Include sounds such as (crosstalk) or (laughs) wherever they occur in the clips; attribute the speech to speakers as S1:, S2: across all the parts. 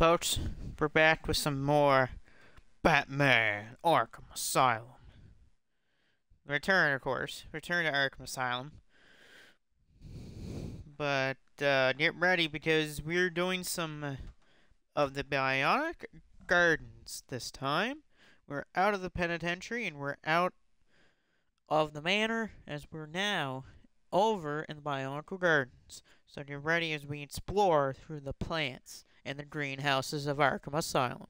S1: folks, we're back with some more Batman Arkham Asylum. Return, of course. Return to Arkham Asylum. But uh, get ready because we're doing some of the Bionic Gardens this time. We're out of the penitentiary and we're out of the manor as we're now over in the Botanical Gardens. So get ready as we explore through the plants and the greenhouses of Arkham Asylum.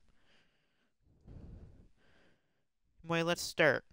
S1: Anyway, let's start.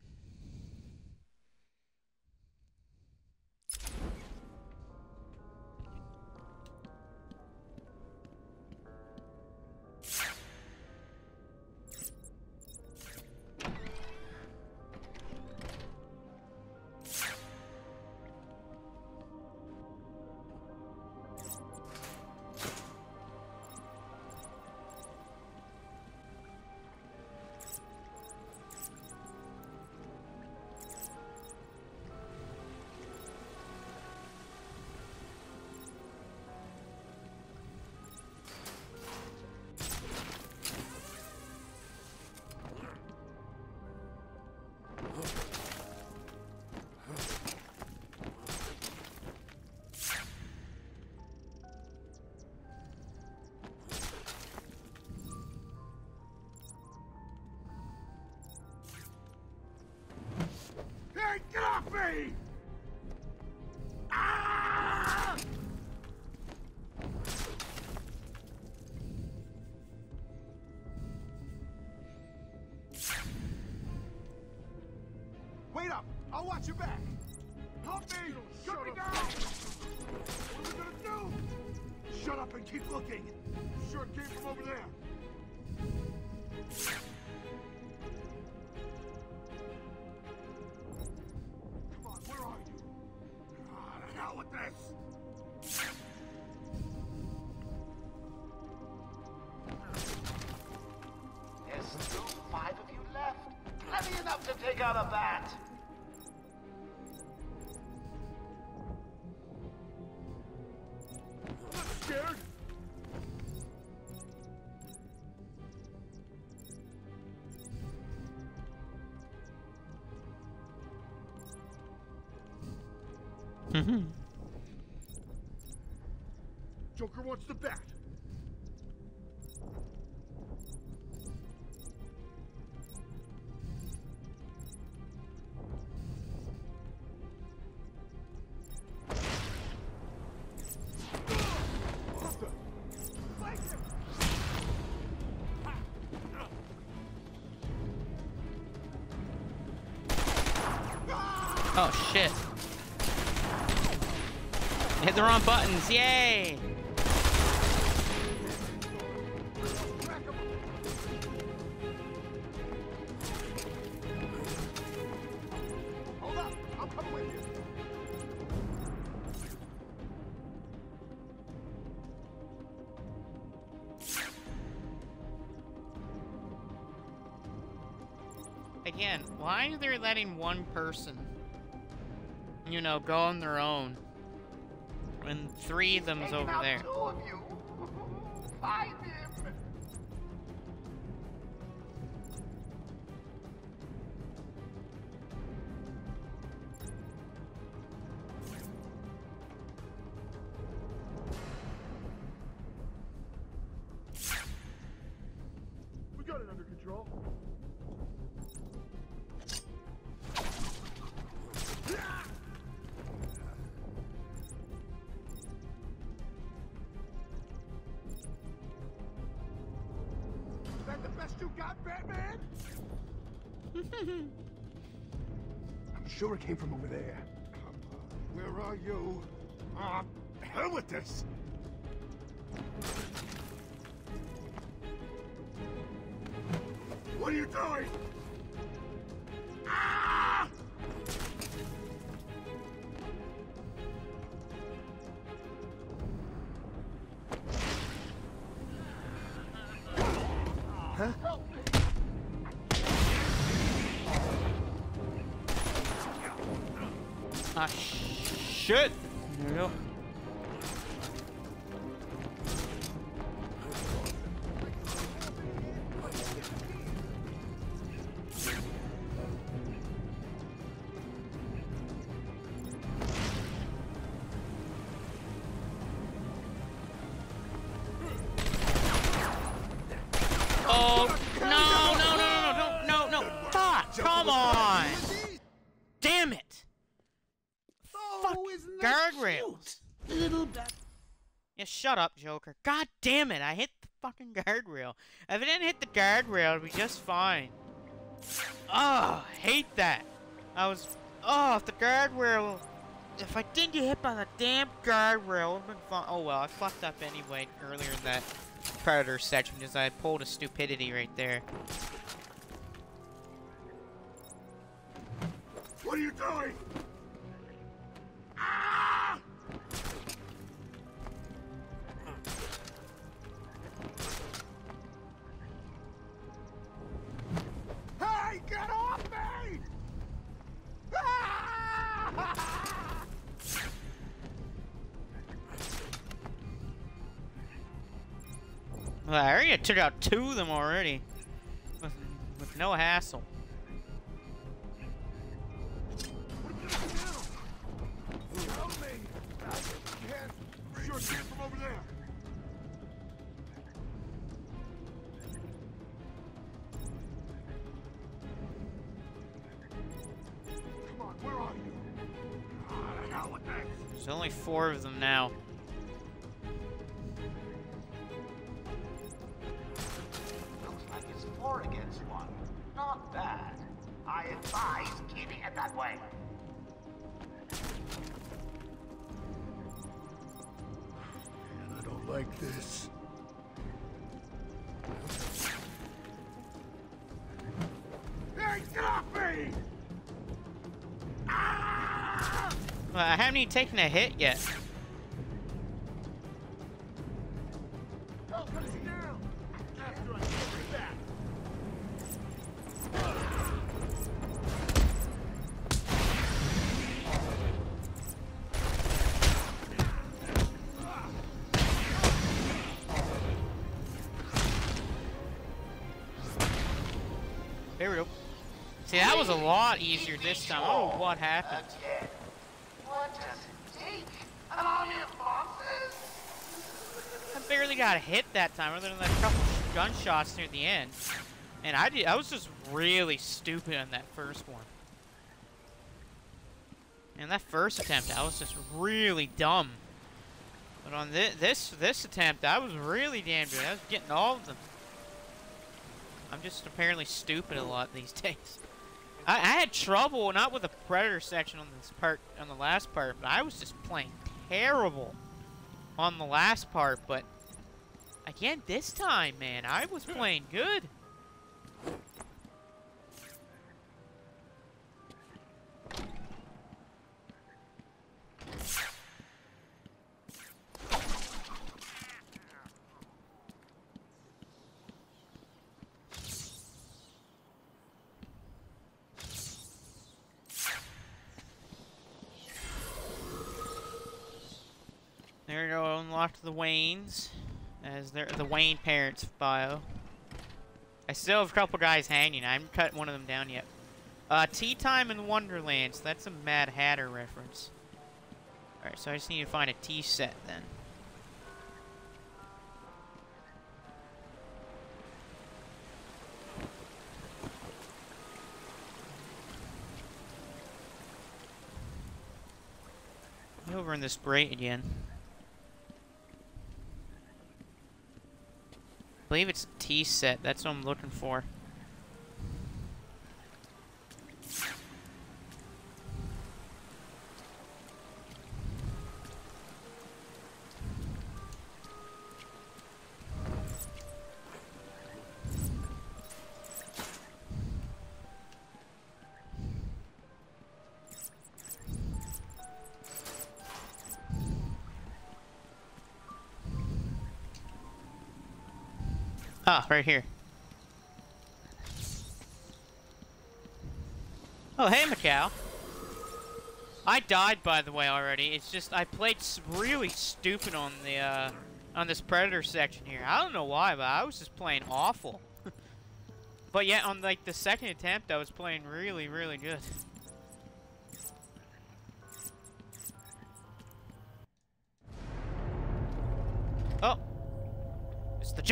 S2: Mm-hmm. Joker wants the bat. What the- Fight him!
S1: Oh shit. The wrong buttons, yay! Again, why are they letting one person, you know, go on their own? Three of them's over there.
S3: You
S2: got, Batman? (laughs) I'm sure it came from over there. Come on, where are you? Ah, hell with this! What are you doing?
S1: Shit! Joker. God damn it, I hit the fucking (laughs) guardrail. If I didn't hit the guardrail, it'd be just fine. Oh, hate that. I was... Oh, if the guardrail... If I didn't get hit by the damn guardrail, it would have been. Oh well, I fucked up anyway earlier in that Predator section because I pulled a stupidity right there.
S2: What are you doing? Ah!
S1: Well, I already took out two of them already. With, with no hassle. There's only four of them now.
S3: Like four against one. Not bad. I advise keeping it that way.
S2: Man, I don't like this. Hey, get off me! Ah!
S1: Well, I haven't even taken a hit yet. See, that was a lot easier this time. Oh, what happened? I barely got hit that time, other than a couple gunshots near the end. And I did. I was just really stupid on that first one. And that first attempt, I was just really dumb. But on thi this this attempt, I was really damn good. I was getting all of them. I'm just apparently stupid a lot these (laughs) days. I, I had trouble not with the predator section on this part on the last part, but I was just playing terrible on the last part. But again, this time, man, I was playing good. The Waynes. As their the Wayne parents bio. I still have a couple guys hanging. I haven't cut one of them down yet. Uh, Tea Time in Wonderlands. That's a Mad Hatter reference. Alright, so I just need to find a tea set then. Over in this brate again. Believe it's tea set. That's what I'm looking for. Right here. Oh, hey, Macau. I died, by the way, already. It's just I played really stupid on the uh, on this Predator section here. I don't know why, but I was just playing awful. (laughs) but yet, on like the second attempt, I was playing really, really good.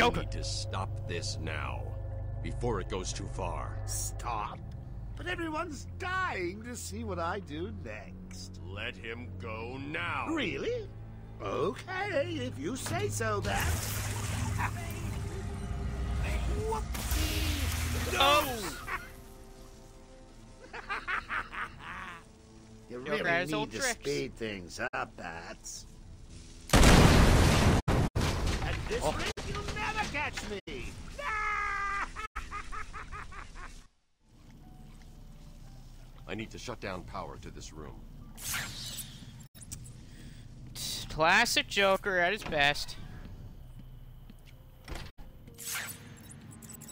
S1: Joker.
S4: need to stop this now, before it goes too far.
S2: Stop. But everyone's dying to see what I do next.
S4: Let him go now.
S2: Really? Okay, if you say so, then. Whoopsie! (laughs)
S1: No! (laughs)
S2: You really
S1: had
S2: need to
S1: tricks.
S2: speed things up, Bats. At this
S1: Oh.
S2: rate, you'll never catch me! (laughs)
S4: I need to shut down power to this room.
S1: Classic Joker at his best.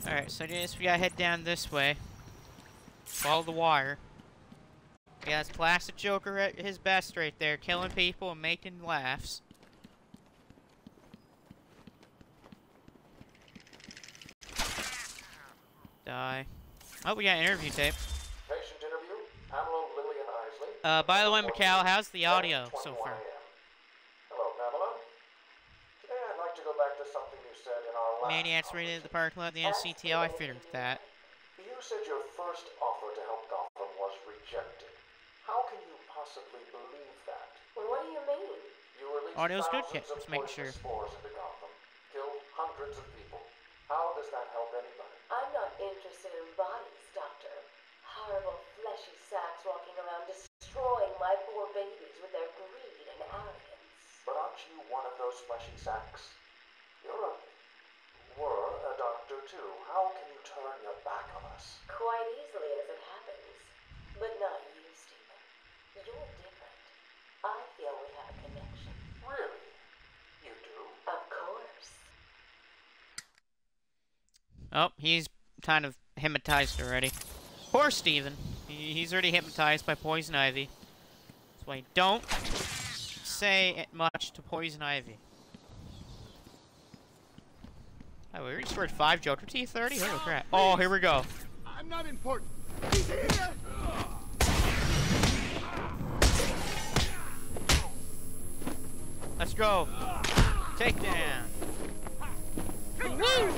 S1: Alright, so I guess we gotta head down this way. Follow the wire. Yeah, that's classic Joker at his best right there, killing people and making laughs. Die. Oh, we got interview tape.
S5: Patient interview, Pamela Lillian Isley.
S1: Uh, by the way, Macau, how's the audio so far?
S5: a.m. Hello, Pamela. Today I'd like to go back to something you said in our last
S1: Maniacs raided the parking lot at the NCTO, I figured that.
S5: You said your first offer to help Gotham was rejected. How can you possibly believe that?
S6: Well, what do you mean?
S5: You released
S1: Audio's good,
S5: thousands
S1: Kit.
S5: of
S1: Just making
S5: poisonous
S1: sure.
S5: spores into Gotham, killed hundreds of people. How does that help anybody?
S6: I'm not interested in bodies, Doctor. Horrible fleshy sacks walking around destroying my poor babies with their greed and arrogance.
S5: But aren't you one of those fleshy sacks? You're a were a doctor too. How can you turn your back on us?
S6: Quite easily as it happens. But not you, Stephen. You're different. I feel we have a connection.
S5: Really? You do?
S6: Of course.
S1: Oh, he's kind of hypnotized already. Poor Steven. He- He's already hypnotized by Poison Ivy. That's why don't say it much to Poison Ivy. Oh, we already scored five Joker teeth already? Holy crap. Oh, here we go.
S2: I'm not important. He's here!
S1: Let's go. Take down. Woo!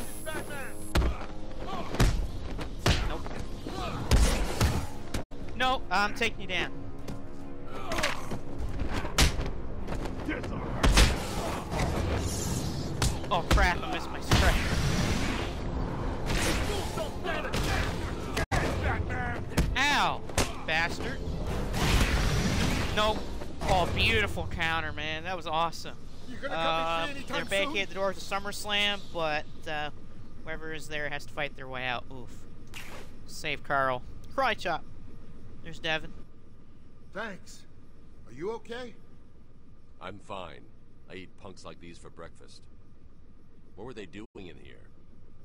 S1: Nope, I'm taking you down. Oh crap, I missed my strike. Ow, bastard. Nope. Oh, beautiful counter, man. That was awesome.
S2: You gonna come in
S1: they're back
S2: soon?
S1: at the doors of SummerSlam, but uh, whoever is there has to fight their way out. Oof. Save Carl. Cry chop. There's Devin.
S2: Thanks. Are you okay?
S4: I'm fine. I eat punks like these for breakfast. What were they doing in here?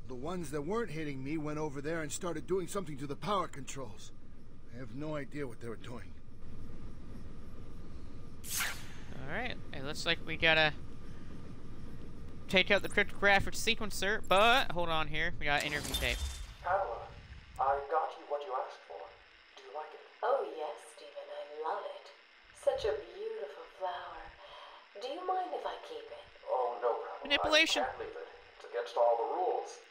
S2: The ones that weren't hitting me went over there and started doing something to the power controls. I have no idea what they were doing.
S1: Alright, it looks like we gotta take out the cryptographic sequencer, but hold on here. We got interview tape.
S5: Pamela, I got you what you asked for. Do you like it?
S6: Oh, yes, Stephen, I love it. Such a beautiful flower. Do you mind if I keep it?
S5: Oh, no problem.
S1: Manipulation.
S5: I can't leave it. It's against all the rules.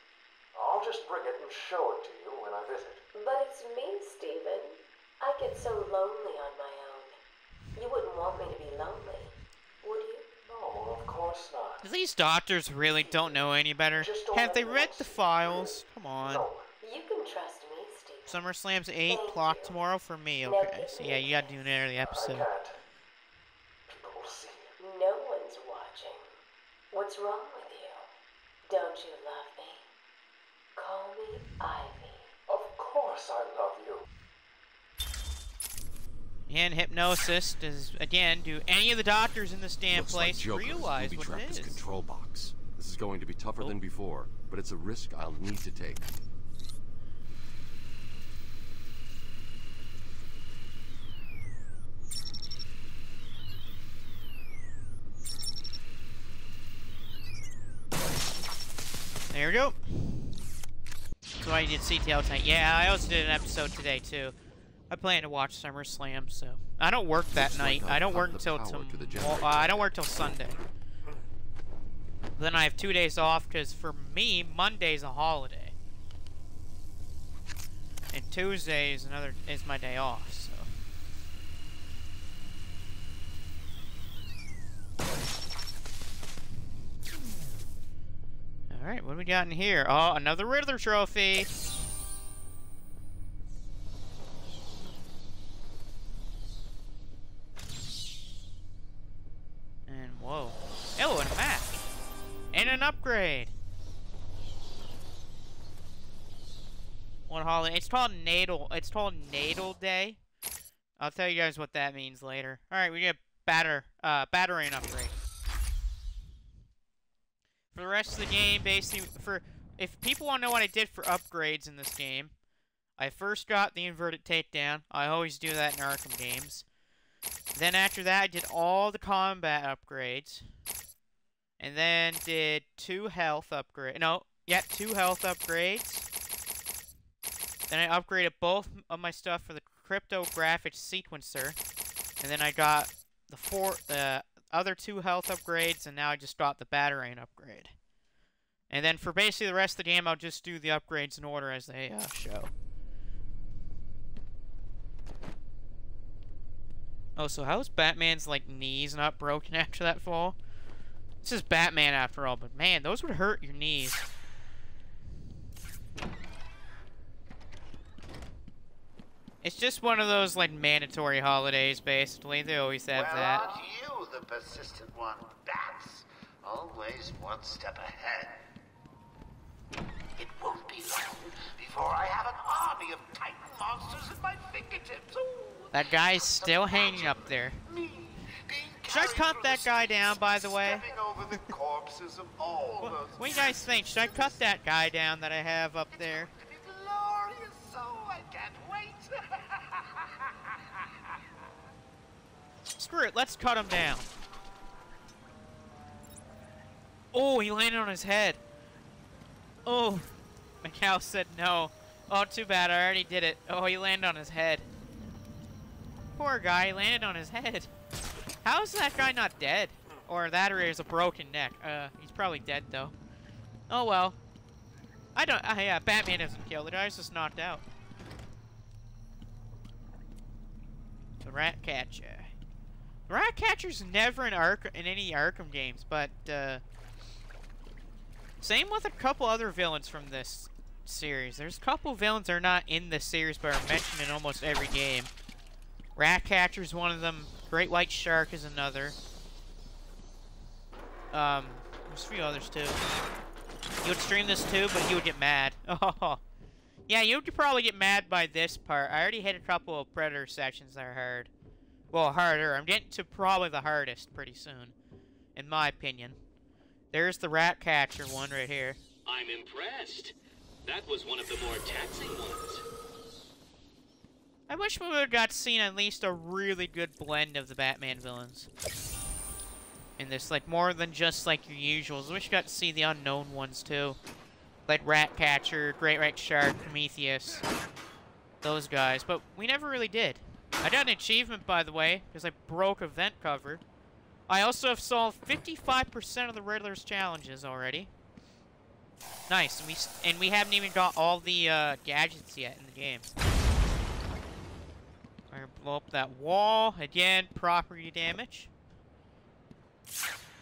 S5: I'll just bring it and show it to you when I visit.
S6: But it's me, Stephen. I get so lonely on my own. You wouldn't want me to be lonely, would you?
S5: No, of course not.
S1: These doctors really don't know any better. Have they read the files? Come on.
S5: No.
S6: You can trust me, Stephen.
S1: SummerSlam's 8 o'clock tomorrow for me, okay. So yeah, you gotta do an early episode.
S5: can't. People will see.
S6: No one's watching. What's wrong with you? Don't you love me? Call me Ivy.
S5: Of course I love you.
S1: And hypnosis does again do any of the doctors in this damn
S4: Looks
S1: place
S4: Joker's
S1: realize what
S4: booby-trapped
S1: it
S4: control box. This is going to be tougher
S1: Oh.
S4: than before, but it's a risk I'll need to take.
S1: We go. That's why I did CTL tonight. Yeah, I also did an episode today too. I plan to watch SummerSlam, so I don't work that
S4: Looks
S1: night.
S4: I'll
S1: I don't work until
S4: to
S1: tomorrow.
S4: generator.
S1: Uh, I don't work till Sunday. Then I have two days off because for me, Monday's a holiday. And Tuesday is another is my day off, so. Alright, what do we got in here? Oh, another Riddler trophy! And whoa. Oh, and a map! And an upgrade! One holiday. It's called Natal. It's called Natal Day. I'll tell you guys what that means later. Alright, we get batter uh battering upgrade. For the rest of the game, basically for if people want to know what I did for upgrades in this game, I first got the inverted takedown. I always do that in Arkham games. Then after that I did all the combat upgrades. And then did two health upgrade no, yeah, two health upgrades. Then I upgraded both of my stuff for the cryptographic sequencer. And then I got the four the other two health upgrades, and now I just got the batarang upgrade. And then for basically the rest of the game, I'll just do the upgrades in order as they uh, show. Oh, so how's Batman's, like, knees not broken (laughs) after that fall? This is Batman after all, but man, those would hurt your knees. It's just one of those, like, mandatory holidays, basically. They always have that.
S3: The persistent one, Bats? Always one step ahead. It won't be long before I have an army of Titan monsters at my fingertips. Ooh,
S1: That guy's still hanging up there. Should I cut that guy down, by the way?
S3: over the of all
S1: What,
S3: those
S1: what do you guys think? Should I cut that guy down that I have up there?
S3: It's glorious, so I can't wait.
S1: Screw it, let's cut him down. Oh, he landed on his head. Oh, Macau said no. Oh, too bad, I already did it. Oh, he landed on his head. Poor guy, he landed on his head. How is that guy not dead? Or that or has a broken neck. Uh, he's probably dead though. Oh well. I don't, uh, yeah, Batman doesn't kill, the guy's just knocked out. The rat catcher. The rat catcher's never in Ark in any Arkham games, but uh, same with a couple other villains from this series. There's a couple villains that are not in the series, but are mentioned in almost every game. Rat catcher's one of them. Great White Shark is another. Um, there's a few others too. You would stream this too, but you would get mad. Oh, (laughs) yeah, you would probably get mad by this part. I already hit a couple of Predator sections that are hard. Well, harder. I'm getting to probably the hardest pretty soon, in my opinion. There's the rat catcher one right here.
S7: I'm impressed. That was one of the more taxing ones.
S1: I wish we would have got seen at least a really good blend of the Batman villains. In this, like, more than just, like, your usuals. I wish we got to see the unknown ones, too. Like Ratcatcher, Great White Shark, Prometheus. Those guys. But we never really did. I got an achievement, by the way, because I broke a vent cover. I also have solved 55% of the Riddler's challenges already. Nice, and we and we haven't even got all the uh, gadgets yet in the game. I'm gonna blow up that wall again. Property damage.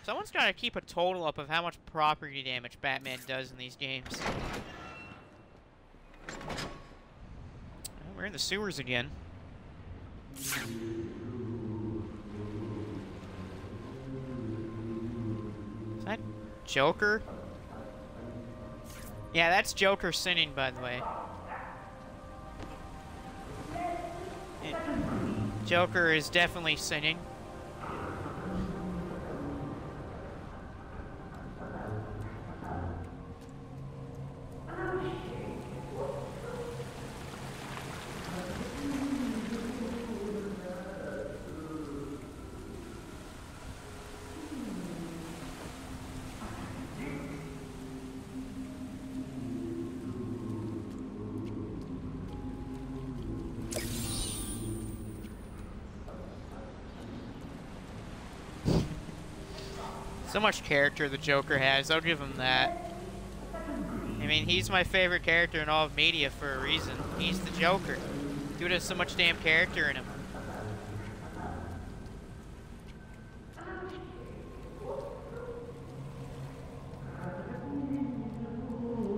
S1: Someone's got to keep a total up of how much property damage Batman does in these games. We're in the sewers again. Is that Joker? Yeah, that's Joker sinning, by the way. Joker is definitely sinning. So much character the Joker has. I'll give him that. I mean, he's my favorite character in all of media for a reason. He's the Joker. Dude has so much damn character in him.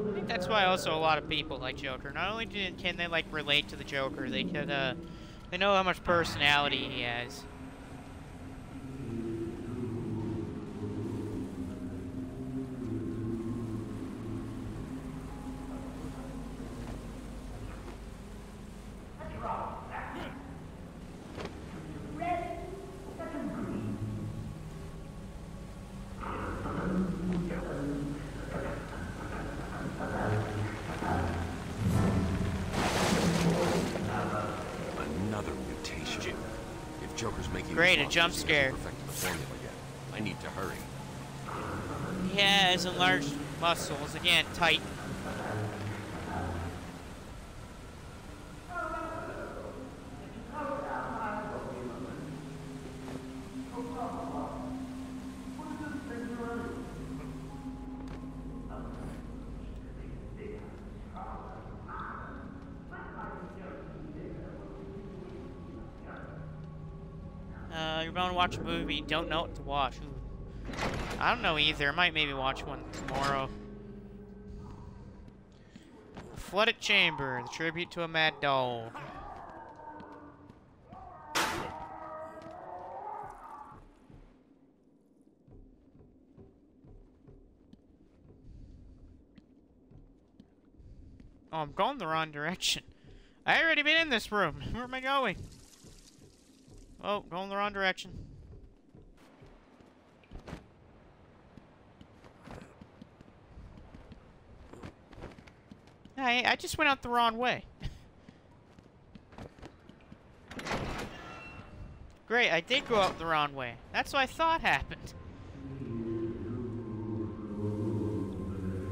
S1: I think that's why also a lot of people like Joker. Not only can they like relate to the Joker, they could uh, they know how much personality he has.
S4: Another mutation. If Joker's making
S1: Great, a jump
S4: monsters, he hasn't
S1: scare.
S4: the formula yet. I need to hurry.
S1: He has enlarged muscles. Again, tight. Uh, you're going to watch a movie, don't know what to watch. Ooh. I don't know either. I might maybe watch one tomorrow. Flooded Chamber, the tribute to a mad dog. Oh, I'm going the wrong direction. I already been in this room. Where am I going? Oh, going the wrong direction. I, just went out the wrong way. Great, I did go out the wrong way. That's what I thought happened.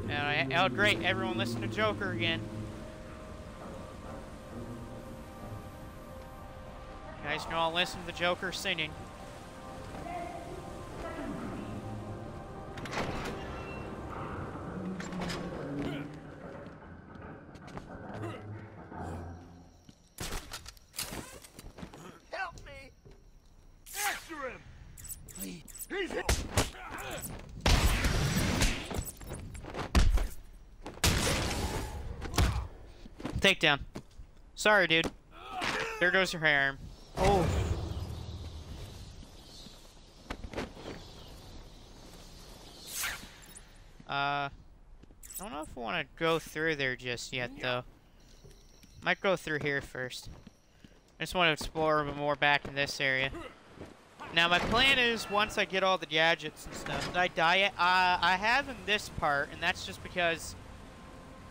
S1: And I, oh, great, everyone listen to Joker again. guys can all listen to the Joker singing. Takedown. Sorry, dude. There goes your hair. Oh. Uh, I don't know if I want to go through there just yet, though. Might go through here first. I just want to explore a bit more back in this area. Now, my plan is once I get all the gadgets and stuff, I die. Uh, I have in this part, and that's just because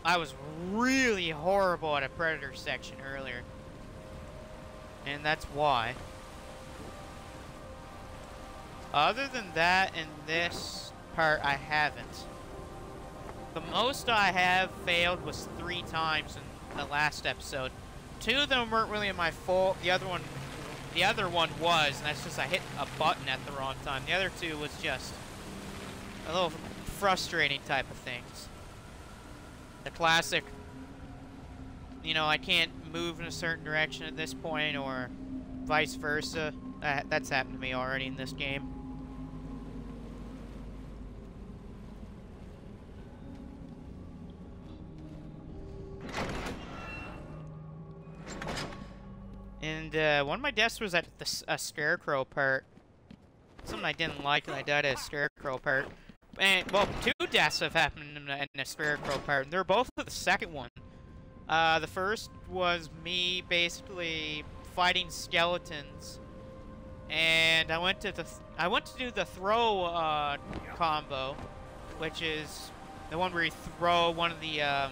S1: I was really horrible at a Predator section earlier. And that's why. Other than that, in this part, I haven't. The most I have failed was three times in the last episode. Two of them weren't really in my fault. The other one, the other one was, and that's just I hit a button at the wrong time. The other two was just a little frustrating type of things. The classic, you know, I can't move in a certain direction at this point, or vice versa. That, that's happened to me already in this game. And uh, one of my deaths was at the a scarecrow part. Something I didn't like, and I died at a scarecrow part. And well, two deaths have happened in the, in the scarecrow part. They're both the second one. Uh, the first was me basically fighting skeletons, and I went to the th I went to do the throw uh, combo, which is the one where you throw one of the um,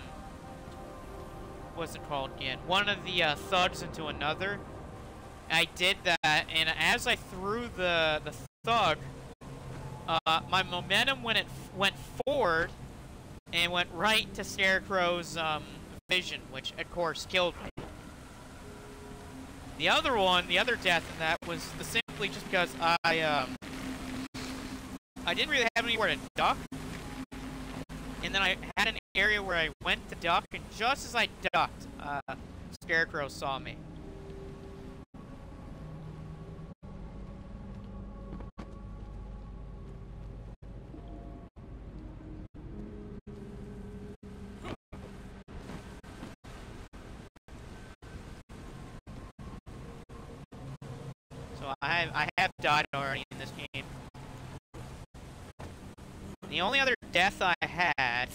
S1: what's it called again? One of the uh, thugs into another. I did that, and as I threw the the thug, uh, my momentum went it went forward and went right to Scarecrow's um, vision, which of course killed me. The other one, the other death in that was the simply just because I um, I didn't really have anywhere to duck. And then I had an area where I went to duck, and just as I ducked, uh, Scarecrow saw me. So I have, I have died already in this game. The only other death I had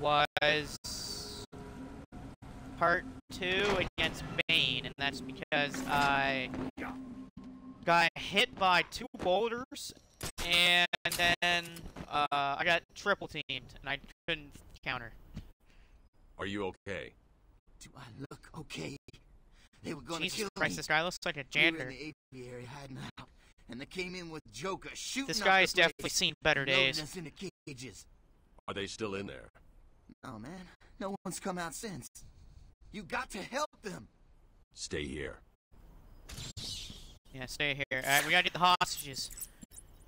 S1: was part two against Bane, and that's because I got hit by two boulders, and then uh, I got triple teamed, and I couldn't counter.
S4: Are you okay?
S8: Do I look okay? They were gonna
S1: Jesus
S8: kill
S1: Christ,
S8: me.
S1: this guy looks like a
S8: We were
S1: janitor.
S8: in the aviary hiding out, and they came in with Joker shooting
S1: This
S8: up
S1: guy's
S8: the place,
S1: definitely seen better days.
S8: us in the cages.
S4: Are they still in there?
S8: Oh man, no one's come out since. You got to help them.
S4: Stay here.
S1: Yeah, stay here. Alright, we gotta get the hostages.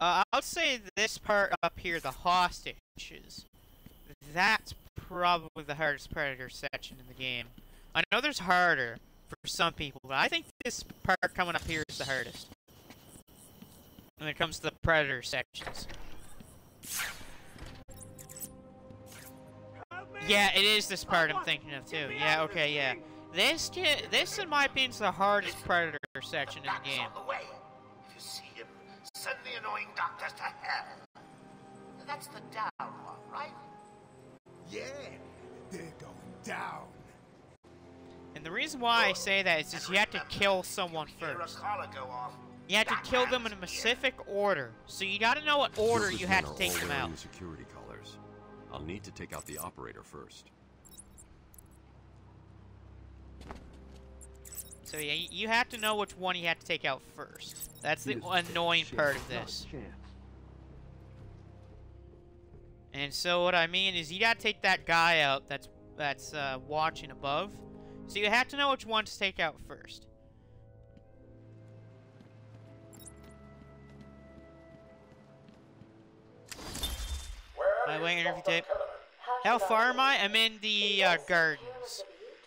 S1: Uh, I would say this part up here, the hostages, that's probably the hardest Predator section in the game. I know there's harder for some people, but I think this part coming up here is the hardest. When it comes to the Predator sections. Yeah, it is this part I'm thinking of too. Yeah, okay, yeah. This, ca- this in my opinion, is the hardest Predator section in the game.
S3: on the way. If you see him, send the annoying doctors to hell. That's the down one, right?
S2: Yeah, they're going down.
S1: And the reason why I say that is just you have to kill someone first. You have to kill them in a specific order. So you gotta know what order you have to take them out.
S4: security collars. I'll need to take out the operator first.
S1: So yeah, you have to know which one you have to take out first. That's the annoying part of this. And so what I mean is you gotta take that guy out that's that's uh, watching above. So you have to know which one to take out first. By the way, interview tape. How far am I? I'm in the uh, gardens.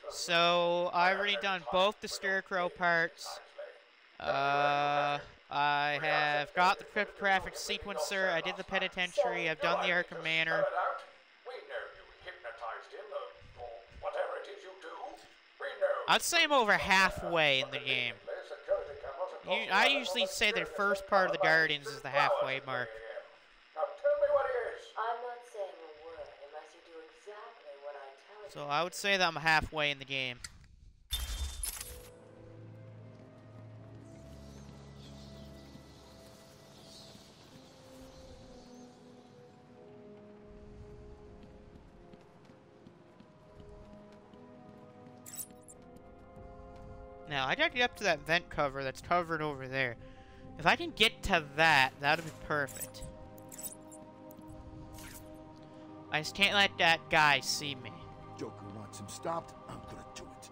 S1: So I've already done both the Scarecrow parts. Uh, I have got the cryptographic sequencer. I did the penitentiary. I've done the Arkham Manor.
S5: We know you hypnotized him, or, or whatever it is you do. We know.
S1: I'd say I'm over halfway in the game.
S5: Security cameras are
S1: You, I usually say the first part of the Gardens is the halfway mark.
S5: Now tell me what it is.
S6: I'm not saying a word unless you do exactly what I tell you.
S1: So I would say that I'm halfway in the game. I gotta get up to that vent cover that's covered over there. If I can get to that, that'd be perfect. I just can't let that guy see me.
S2: Joker wants him stopped. I'm gonna do it.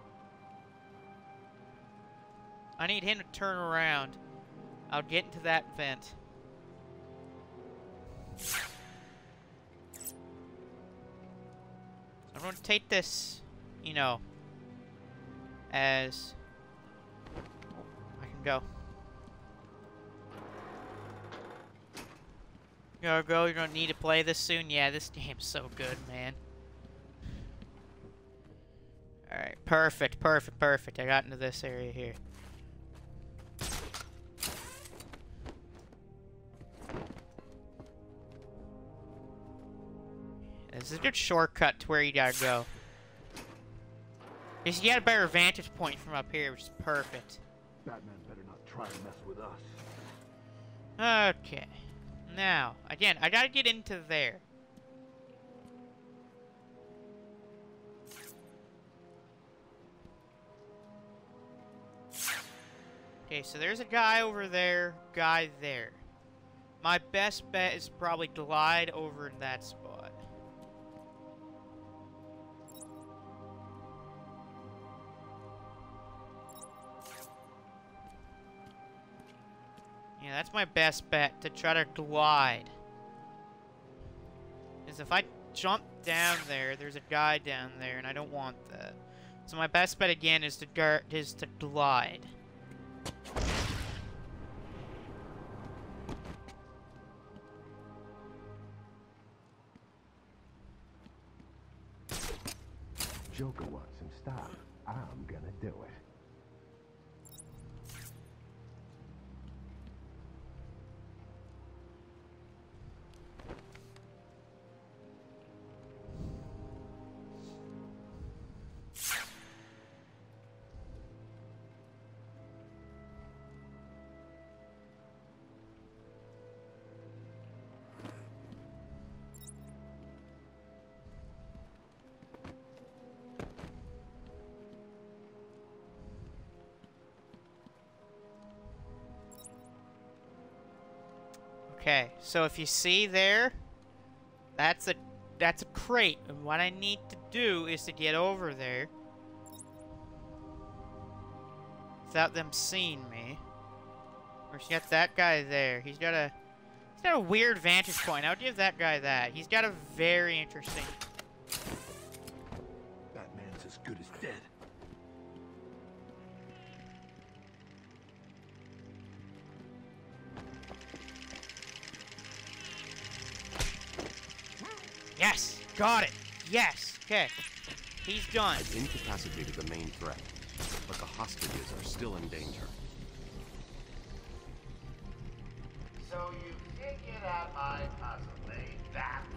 S1: I need him to turn around. I'll get into that vent. I'm to take this, you know, as go. Go, go, you're to need to play this soon? Yeah, this game's so good, man. Alright, perfect, perfect, perfect. I got into this area here. This is a good shortcut to where you gotta go. Because you got a better vantage point from up here, which is perfect.
S2: Batman better not try mess with us.
S1: Okay. Now, again, I gotta get into there. Okay, so there's a guy over there, guy there. My best bet is probably glide over in that spot. That's my best bet to try to glide. Is if I jump down there, there's a guy down there, and I don't want that. So my best bet again is to guard is to glide.
S2: Joker wants some stuff.
S1: Okay, so if you see there, that's a that's a crate, and what I need to do is to get over there without them seeing me. Or she got that guy there. He's got a he's got a weird vantage point. I'll give that guy that. He's got a very interesting. Got it. Yes. Okay, he's done.
S4: I've incapacitated the main threat, but the hostages are still in danger.
S3: So you figured out my puzzle, eh? That's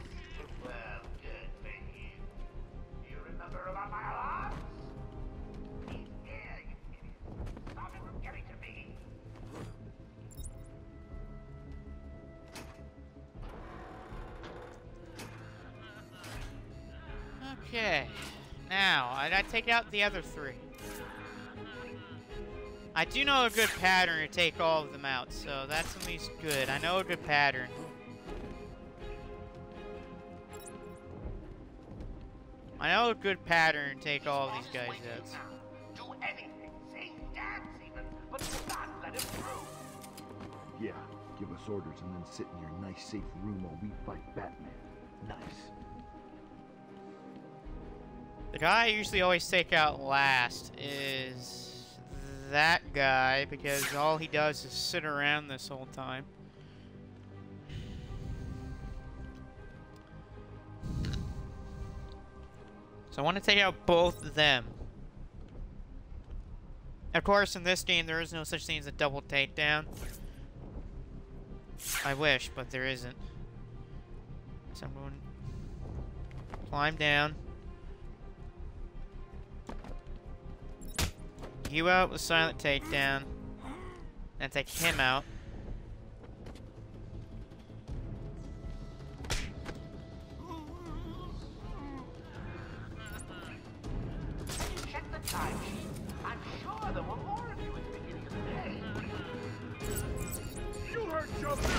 S1: I take out the other three. I do know a good pattern to take all of them out, so that's at least good. I know a good pattern. I know a good pattern to take all of these guys out.
S2: Yeah, give us orders and then sit in your nice safe room while we fight Batman. Nice.
S1: The guy I usually always take out last is that guy because all he does is sit around this whole time. So I want to take out both of them. Of course, in this game, there is no such thing as a double takedown. I wish, but there isn't. So I'm going to climb down. You out with silent takedown. And take him out.
S3: Check the time sheet. I'm sure there were more of you at the beginning of the day.
S2: You heard Joker!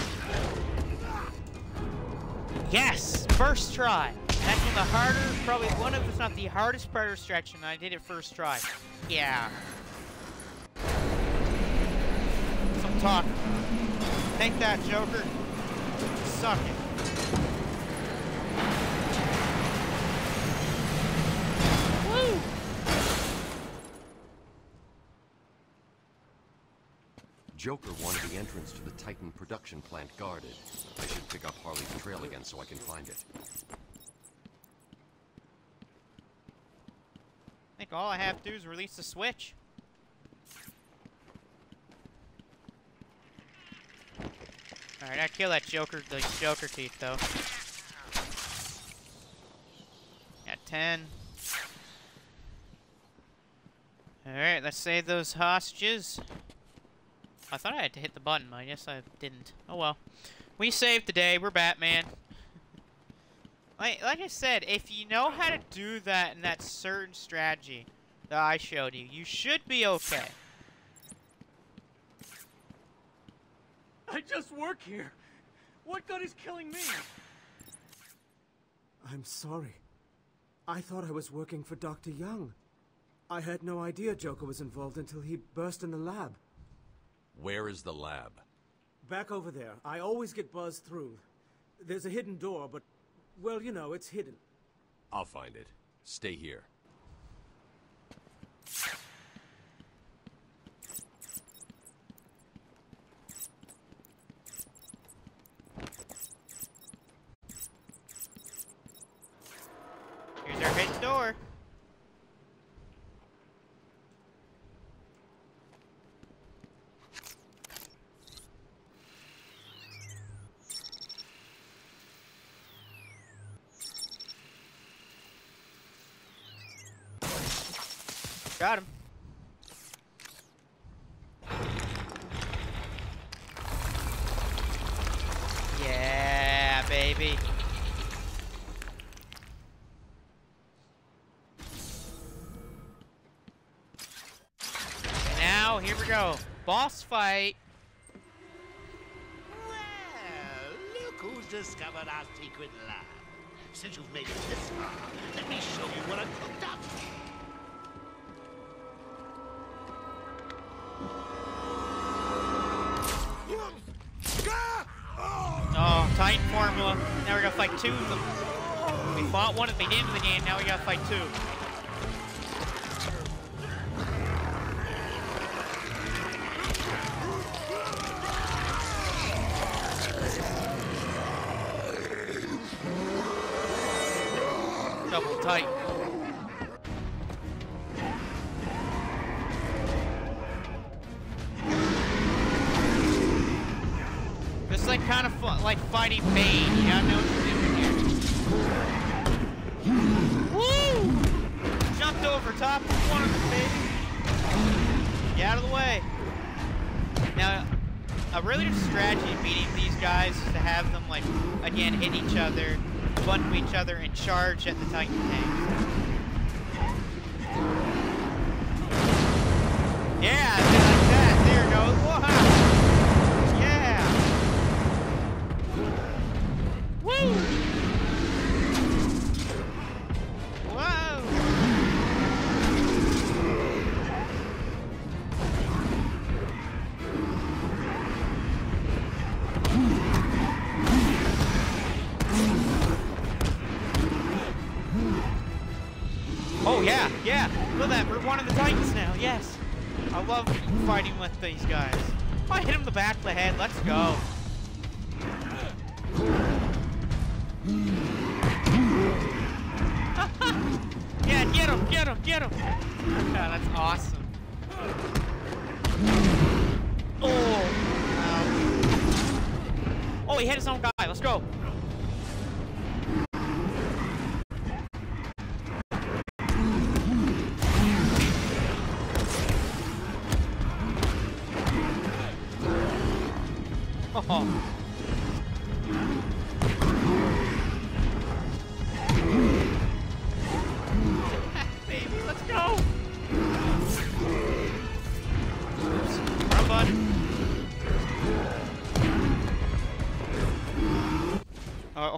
S1: Yes! First try! That's one of the harder, probably one of, if not the hardest part of extraction. I did it first try. Yeah. Some talk. Take that, Joker. Suck it. Woo!
S4: Joker wanted the entrance to the Titan production plant guarded. I should pick up Harley's trail again so I can find it.
S1: I think all I have to do is release the switch. Alright, I kill that Joker, the Joker teeth though. Got 10. Alright, let's save those hostages. I thought I had to hit the button, but I guess I didn't. Oh well. We saved the day, we're Batman. (laughs) Like, like I said, if you know how to do that in that certain strategy that I showed you, you should be okay.
S9: I just work here. What good is killing me?
S10: I'm sorry. I thought I was working for Dr. Young. I had no idea Joker was involved until he burst in the lab.
S4: Where is the lab?
S10: back over there. I always get buzzed through. There's a hidden door, but, well, you know, it's hidden.
S4: I'll find it. Stay here.
S1: Here's our hidden door. Got him. Yeah, baby. And now, here we go. Boss fight.
S3: Well, look who's discovered our secret lab. Since you've made it this far, let me show you what I've cooked up.
S1: Two of them. We fought one at the beginning of the game, now we gotta fight two. Double Titan. This is like kind of like fighting Bane. You know what you're doing here. Woo! Jumped over top of one of them, baby. Get out of the way. Now, a really good strategy in beating these guys is to have them, like, again, hit each other, into each other, and charge at the Titan tanks. Yeah,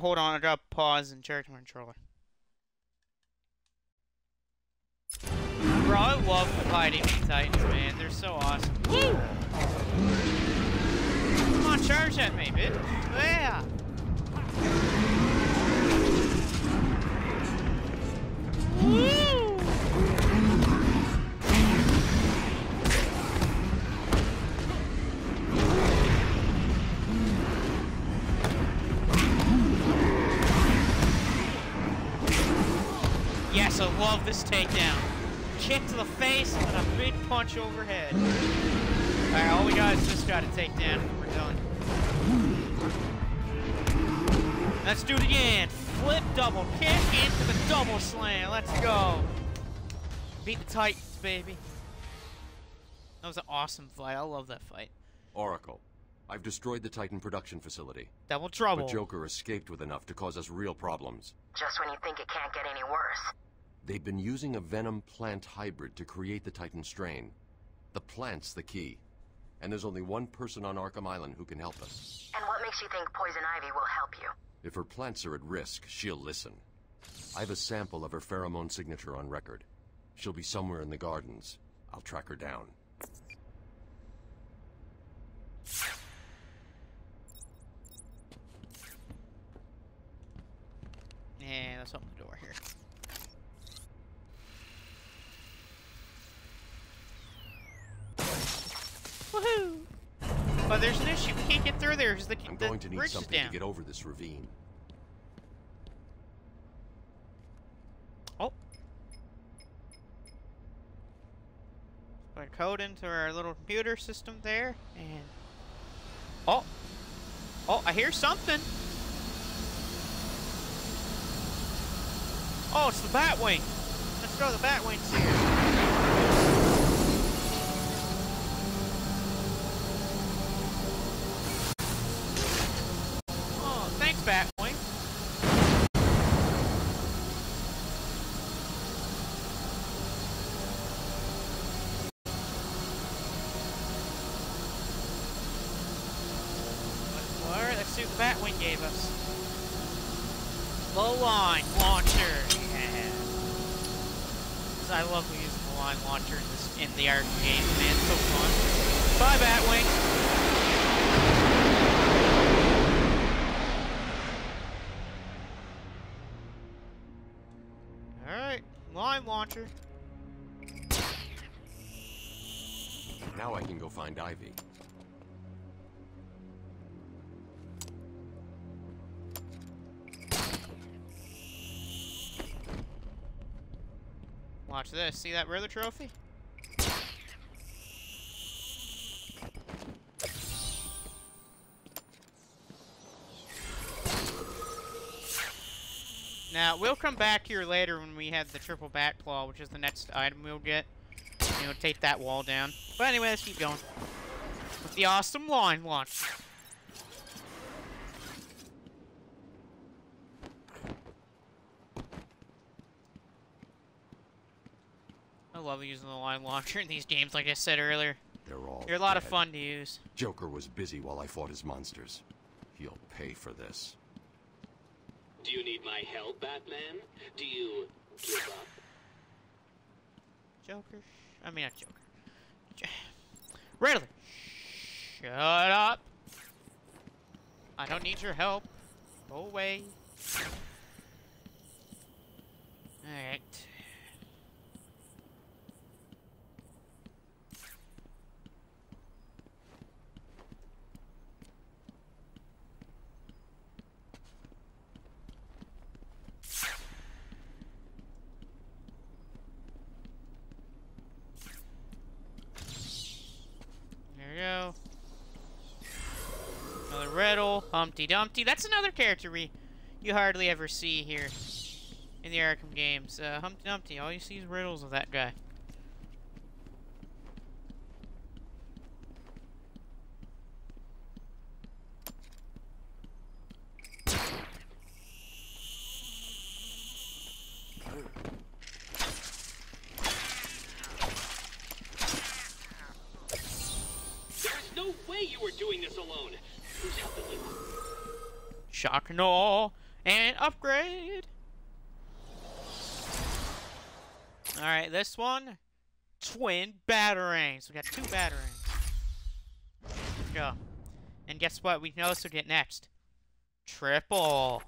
S1: hold on, I gotta pause and charge my controller. Bro, I love fighting these Titans, man. They're so awesome. Woo! Come on, charge at me, bitch. Yeah. Woo! This takedown. Kick to the face and a big punch overhead. Alright, all we got is just gotta take down and we're done. Let's do it again. Flip double kick into the double slam. Let's go. Beat the Titans, baby. That was an awesome fight. I love that fight.
S4: Oracle, I've destroyed the Titan production facility.
S1: Double trouble.
S4: But Joker escaped with enough to cause us real problems.
S11: Just when you think it can't get any worse.
S4: They've been using a venom plant hybrid to create the Titan strain. The plant's the key. And there's only one person on Arkham Island who can help us.
S11: And what makes you think Poison Ivy will help you?
S4: If her plants are at risk, she'll listen. I have a sample of her pheromone signature on record. She'll be somewhere in the gardens. I'll track her down.
S1: And let's open the door here. Woohoo! But there's an issue. We can't get through there because the,
S4: I'm
S1: the
S4: going to need something
S1: down.
S4: to get over this ravine.
S1: Oh. Put a code into our little computer system there, and oh, oh, I hear something. Oh, it's the Batwing. Let's go. The Batwing's here. Batwing gave us. The line launcher. Yeah. 'Cause I love using the line launcher in this in the art game, man. It's so fun. Bye, Batwing. Alright, line launcher.
S4: Now I can go find Ivy.
S1: Watch this. See that Riddler trophy? Now, we'll come back here later when we have the triple bat claw, which is the next item we'll get. You know, take that wall down. But anyway, let's keep going. With the awesome line launch. Love using the line launcher in these games, like I said earlier.
S4: They're all
S1: They're a lot of fun to use.
S4: Joker was busy while I fought his monsters. He'll pay for this.
S7: Do you need my help, Batman? Do you give up?
S1: Joker? I mean, not Joker. J Riddler! Shut up! I don't need your help. Go away. Alright. There we Another riddle. Humpty Dumpty. That's another character we you hardly ever see here in the Arkham games. Uh, Humpty Dumpty. All you see is riddles of that guy.
S7: There's no way you were doing this alone. Who's helping you?
S1: Shock no and upgrade. This one. Twin batarangs. We got two batarangs. Go. And guess what? We can also get next. Triple.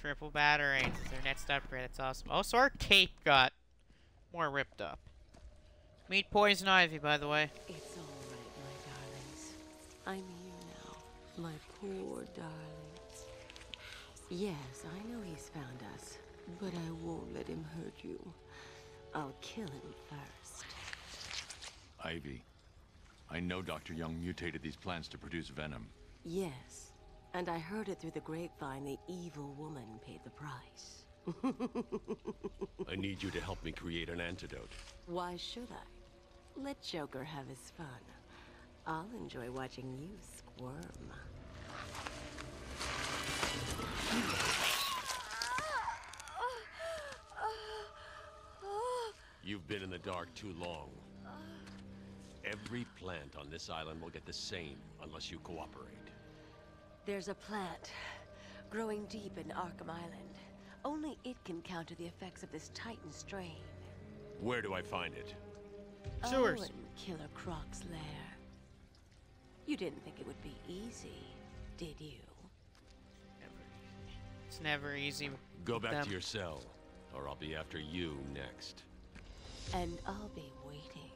S1: Triple batarangs is their next upgrade. That's awesome. Oh, also, our cape got more ripped up. Meet Poison Ivy, by the way.
S6: It's all right, my darlings. I'm here now, my poor darlings. Yes, I know he's found us, but I won't let him hurt you. I'll kill him first.
S12: Ivy. I know Dr. Young mutated these plants to produce venom.
S6: Yes, and I heard it through the grapevine the evil woman paid the price. (laughs)
S4: I need you to help me create an antidote.
S6: Why should I? Let Joker have his fun. I'll enjoy watching you squirm.
S4: You've been in the dark too long. Every plant on this island will get the same unless you cooperate.
S6: There's a plant growing deep in Arkham Island. Only it can counter the effects of this Titan strain.
S4: Where do I find it?
S1: Sewers.
S6: Oh, in Killer Croc's lair. You didn't think it would be easy, did you?
S1: It's never easy.
S12: Go back
S1: them.
S12: to your cell, or I'll be after you next.
S6: And I'll be waiting.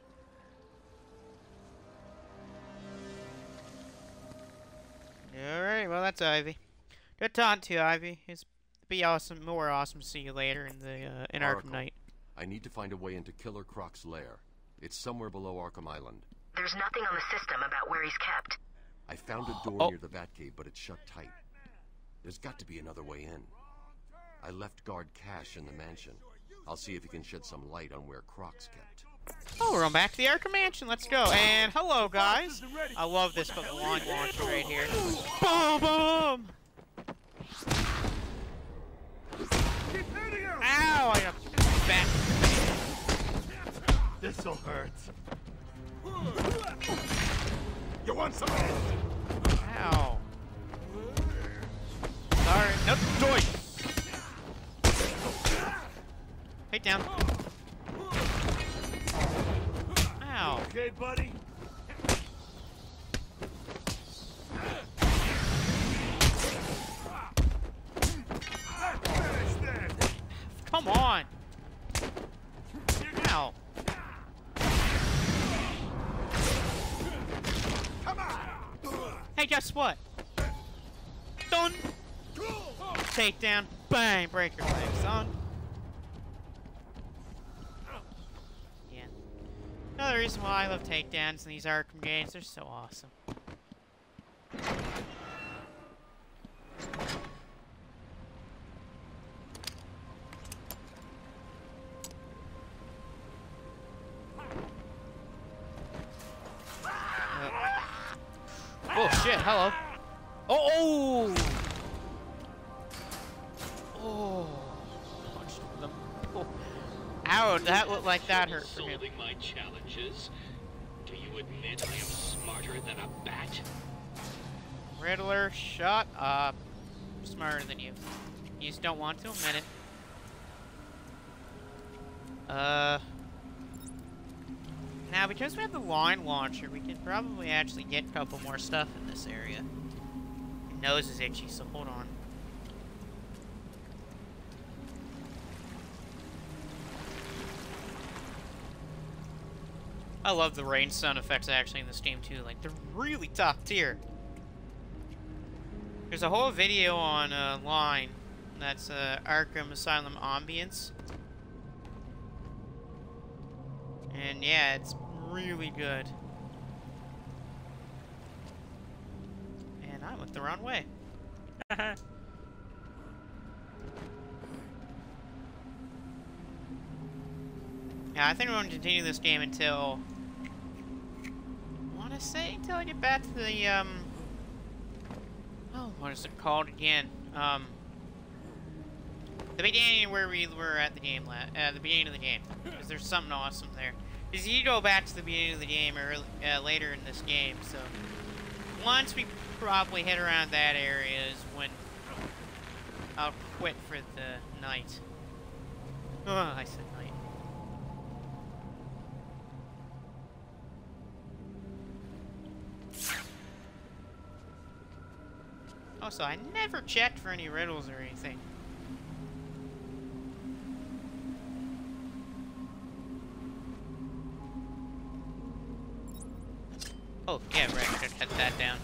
S1: All right, well that's Ivy. Good talking to you, Ivy. It's be awesome, more awesome to see you later in the uh, in Arkham
S4: Oracle,
S1: Knight.
S4: I need to find a way into Killer Croc's lair. It's somewhere below Arkham Island.
S11: There's nothing on the system about where he's kept.
S4: I found a door (gasps)
S1: Oh.
S4: near the Batcave, but it's shut tight. There's got to be another way in. I left guard Cash in the mansion. I'll see if he can shed some light on where Croc's kept.
S1: Oh, we're on back to the Arkham Mansion. Let's go. And hello, guys. I love this fucking line launcher right here. Boom, boom. Ow! I got back.
S2: This'll hurt. You want some?
S1: Ow. Sorry. Nope. Joy. Take down. Ow.
S2: Okay, buddy.
S1: Come on. Ow.
S2: Come on.
S1: Hey, guess what? Done. Take down. Bang. Break your leg, son. Yeah. Another reason why I love takedowns in these Arkham games. They're so awesome. Oh shit, hello. Looked like that hurt for him.
S7: My challenges. Do you admit I am smarter than a bat?
S1: Riddler, shut up. I'm smarter than you. You just don't want to admit it. Uh. Now, because we have the line launcher, we can probably actually get a couple more stuff in this area. My nose is itchy, so hold on. I love the rain sound effects actually in this game too. Like they're really top tier. There's a whole video on uh, line that's uh, Arkham Asylum ambience, and yeah, it's really good. And I went the wrong way. (laughs) Yeah, I think we're going to continue this game until... Want to say until I get back to the, um... Oh, what is it called again? Um... The beginning where we were at the game, uh, the beginning of the game. Because there's something awesome there. Because you go back to the beginning of the game early, uh, later in this game, so... Once we probably hit around that area is when I'll quit for the night. Oh, I said night. Also, I never checked for any riddles or anything. Oh, yeah, right, I should cut that down.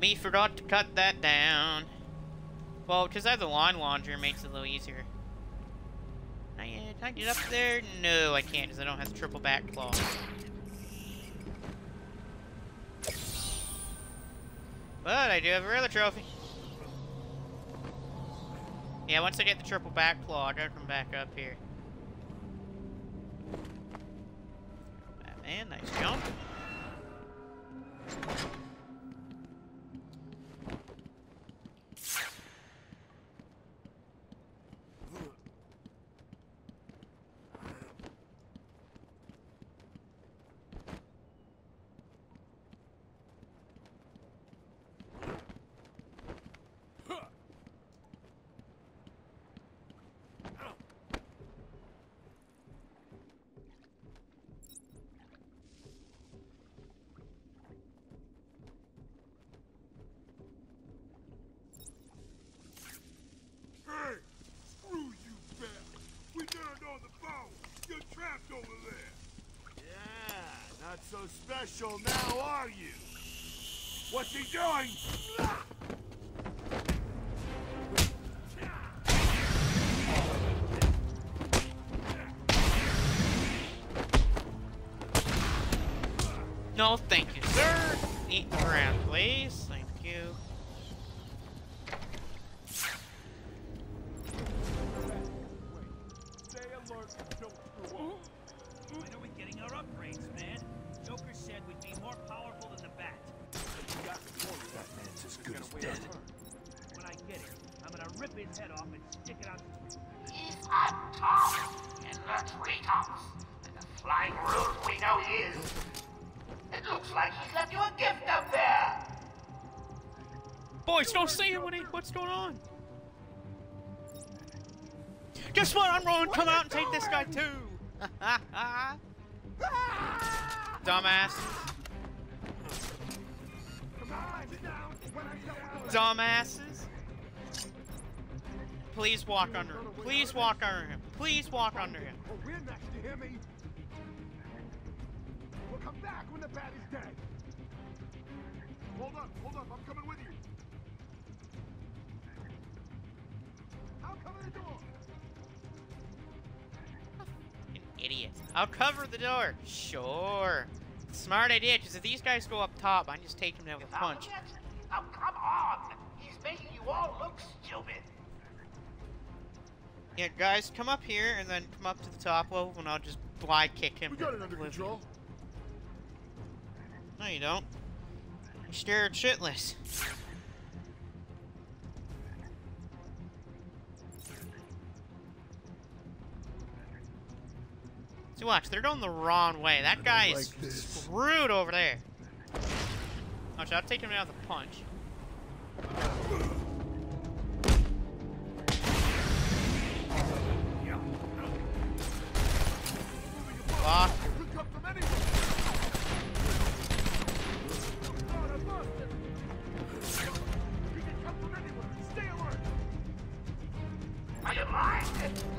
S1: Me forgot to cut that down. Well, because I have the line launcher, it makes it a little easier. Can I, uh, can I get up there? No, I can't, because I don't have the triple bat claw. But I do have a Riddler trophy. Yeah, once I get the triple bat claw, I gotta come back up here. Batman, nice jump.
S2: So special now, are you? What's he doing?
S1: No, thank you, sir. Eat the ground, please. Walk under him. Please walk under him. Please walk under him.
S2: We're next, you hear me? We'll come back when the bat is dead. Hold up, hold up, I'm coming with you. I'll cover the door.
S1: Idiot. I'll cover the door. Sure. Smart idea, because if these guys go up top, I can just take them down with a punch.
S3: Oh, come on. He's making you all look stupid.
S1: Yeah, guys, come up here and then come up to the top level, and I'll just fly kick him.
S2: We got it under control.
S1: No, you don't. You're scared shitless. See, watch, they're going the wrong way. That guy is
S2: this.
S1: screwed over there. Watch, I'll take him out with a punch. (laughs)
S3: blind?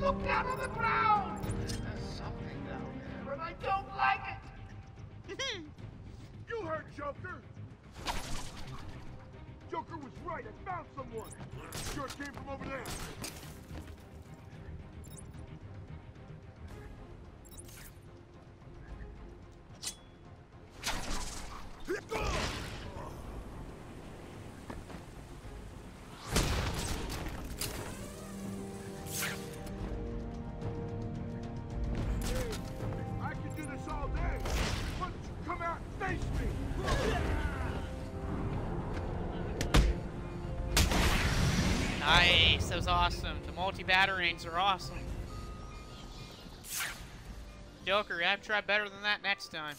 S3: Look down on the ground. There's something down there, and I don't like it.
S2: You heard Joker. Joker was right. I found someone. Sure came from over there.
S1: Nice, that was awesome. The multi-batarangs are awesome. Joker, you have try better than that next time.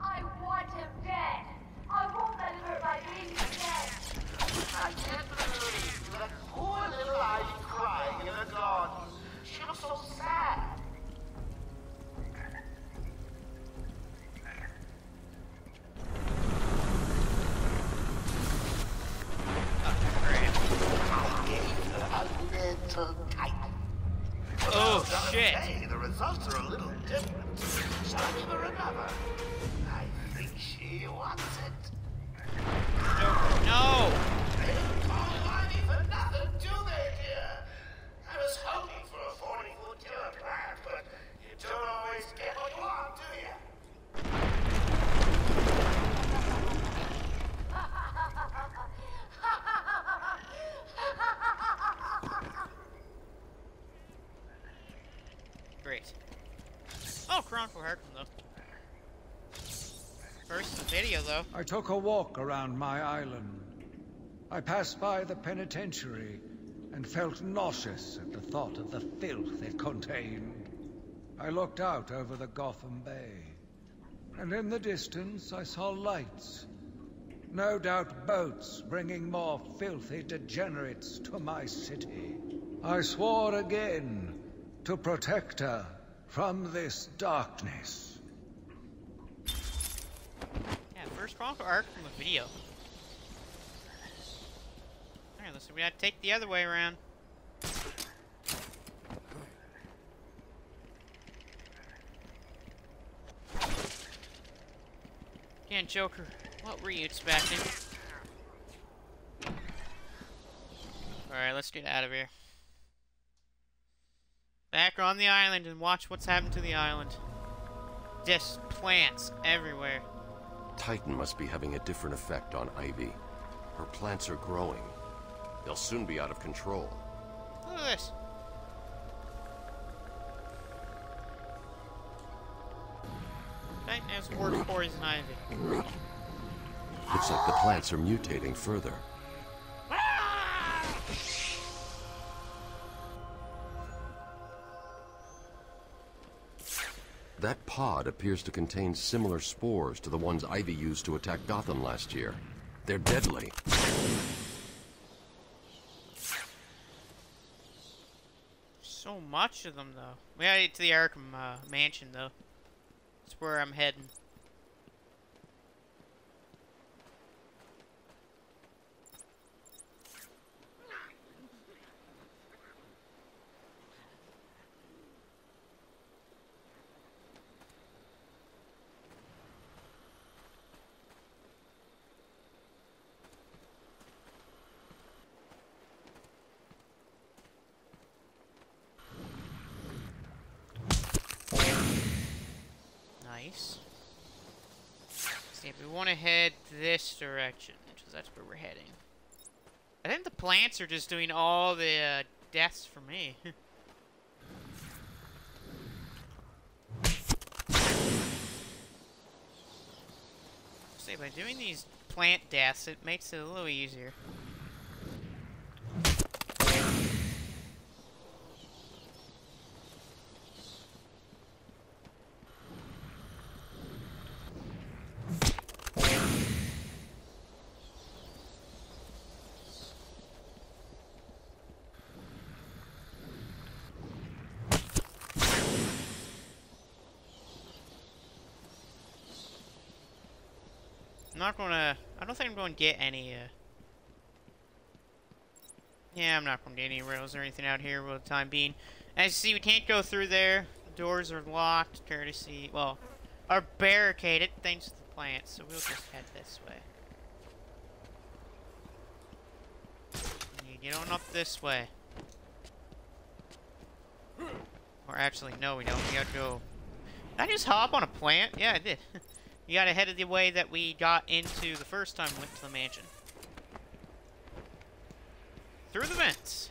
S13: I want him dead. I won't let him hurt my baby again.
S3: I can't believe that poor little Ivy crying in the garden. She looks so sad. I gave her a little type.
S1: Oh,
S3: Well, gotta
S1: shit. Though. First, video, though.
S14: I took a walk around my island. I passed by the penitentiary and felt nauseous at the thought of the filth it contained. I looked out over the Gotham Bay, and in the distance I saw lights. No doubt boats bringing more filthy degenerates to my city. I swore again to protect her from this darkness.
S1: Yeah, first Chronicle arc from the video. Alright, listen, we gotta take the other way around. Again, Joker, what were you expecting? Alright, let's get out of here. Back on the island and watch what's happened to the island. Just plants everywhere.
S4: Titan must be having a different effect on Ivy. Her plants are growing. They'll soon be out of control.
S1: Look at this. Titan has more (clears throat) poison ivy.
S4: Looks like the plants are mutating further. That pod appears to contain similar spores to the ones Ivy used to attack Gotham last year. They're deadly.
S1: So much of them, though. We gotta get to the Arkham uh, mansion, though. That's where I'm heading. Nice. See, we want to head this direction, because that's where we're heading. I think the plants are just doing all the uh, deaths for me. (laughs) See, by doing these plant deaths, it makes it a little easier. I'm not gonna... I don't think I'm going to get any, uh... Yeah, I'm not going to get any rails or anything out here for the time being. As you see, we can't go through there. The doors are locked, courtesy... Well, are barricaded thanks to the plants, so we'll just head this way. You get on up this way. Or actually, no, we don't. We gotta go... Did I just hop on a plant? Yeah, I did. (laughs) You gotta head the way that we got into the first time we went to the mansion. Through the vents.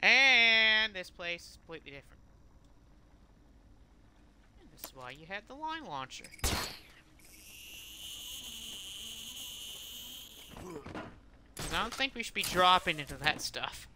S1: And this place is completely different. And this is why you had the line launcher. I don't think we should be dropping into that stuff.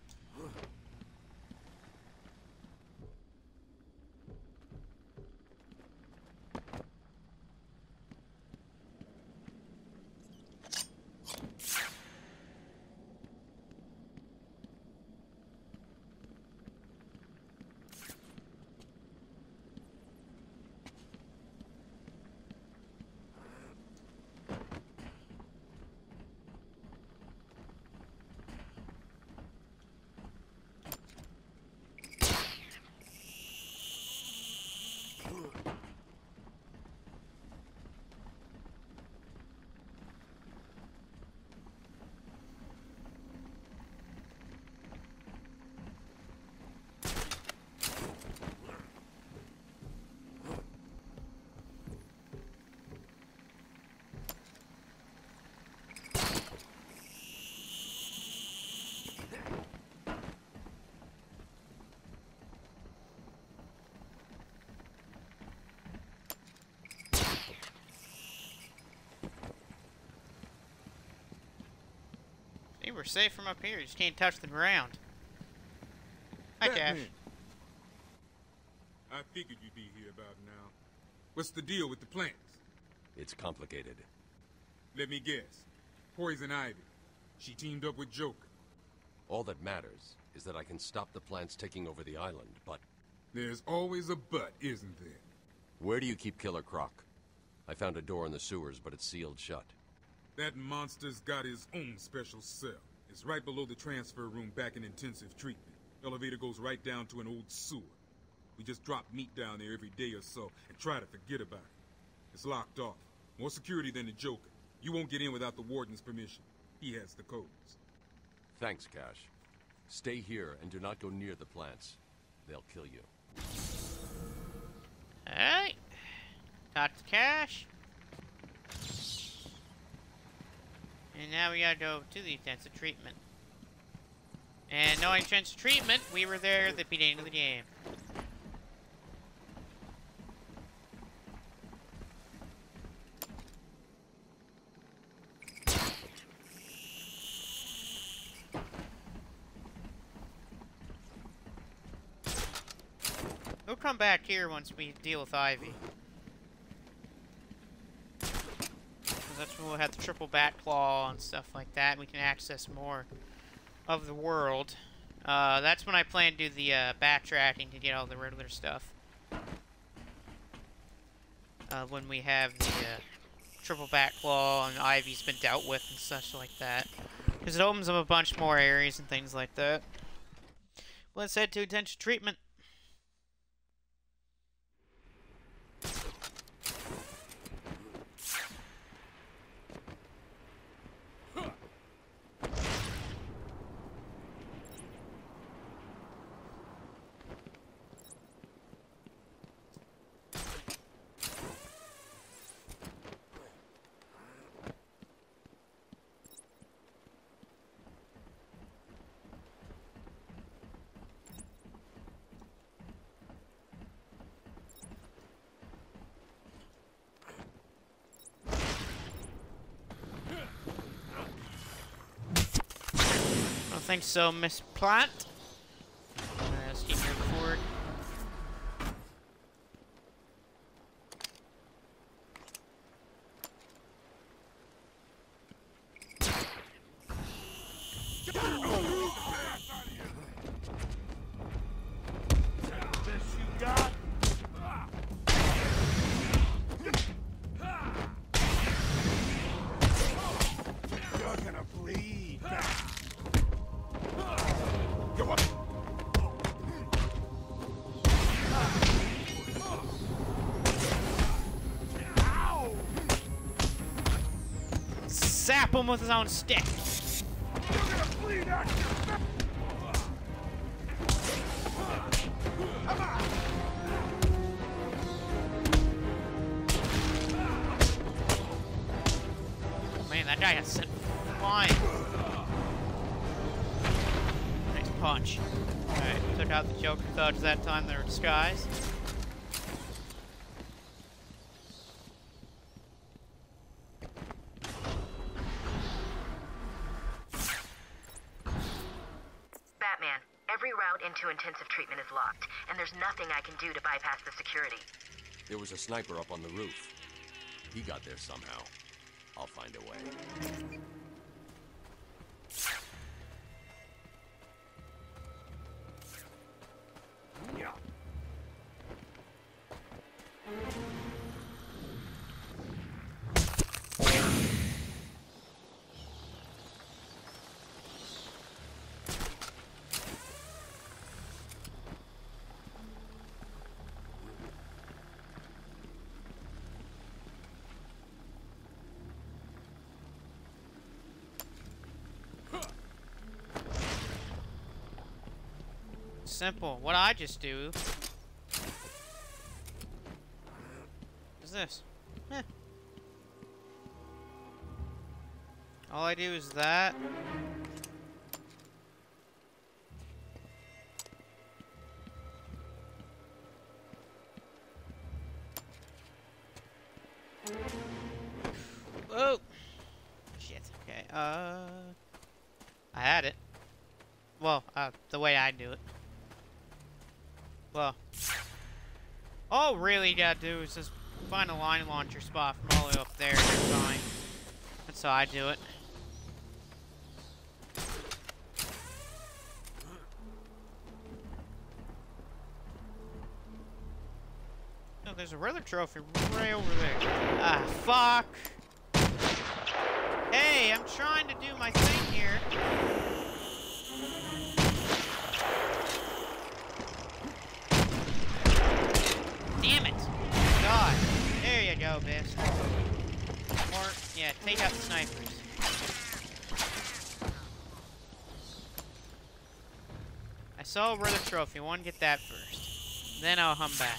S1: See, we're safe from up here. You just can't touch the ground. Hi, Cash.
S15: I figured you'd be here about now. What's the deal with the plants?
S4: It's complicated.
S15: Let me guess. Poison Ivy. She teamed up with Joker.
S4: All that matters is that I can stop the plants taking over the island, but...
S15: There's always a but, isn't there?
S4: Where do you keep Killer Croc? I found a door in the sewers, but it's sealed shut.
S15: That monster's got his own special cell, It's right below the transfer room back in intensive treatment. Elevator goes right down to an old sewer. We just drop meat down there every day or so and try to forget about it. It's locked off. More security than the Joker. You won't get in without the warden's permission. He has the codes.
S4: Thanks, Cash. Stay here and do not go near the plants. They'll kill you.
S1: Alright. Got the cash. And now we gotta go to the intensive treatment. And knowing intensive treatment, we were there at the beginning of the game. We'll come back here once we deal with Ivy. When we'll have the triple bat claw and stuff like that. We can access more of the world. Uh, that's when I plan to do the uh, backtracking to get all the Riddler stuff. Uh, when we have the uh, triple bat claw and Ivy's been dealt with and such like that. Because it opens up a bunch more areas and things like that. Let's head to attention treatment. Think so, Miss Platt. Him with his own stick.
S2: On!
S1: Man, that guy has sent flying. Nice punch. Alright, took out the Joker thugs that time. They were disguised.
S11: Batman, every route into intensive treatment is locked, and there's nothing I can do to bypass the security.
S4: There was a sniper up on the roof. He got there somehow. I'll find a way.
S1: Simple. What I just do is this. Eh. All I do is that. You gotta do is just find a line launcher spot from all the way up there. fine. That's how I do it. No, there's a Riddler trophy right over there. Ah, fuck. Hey, I'm trying to do my thing here. Or, yeah, take out the snipers. I saw a Riddler trophy. I want to get that first. Then I'll hum back.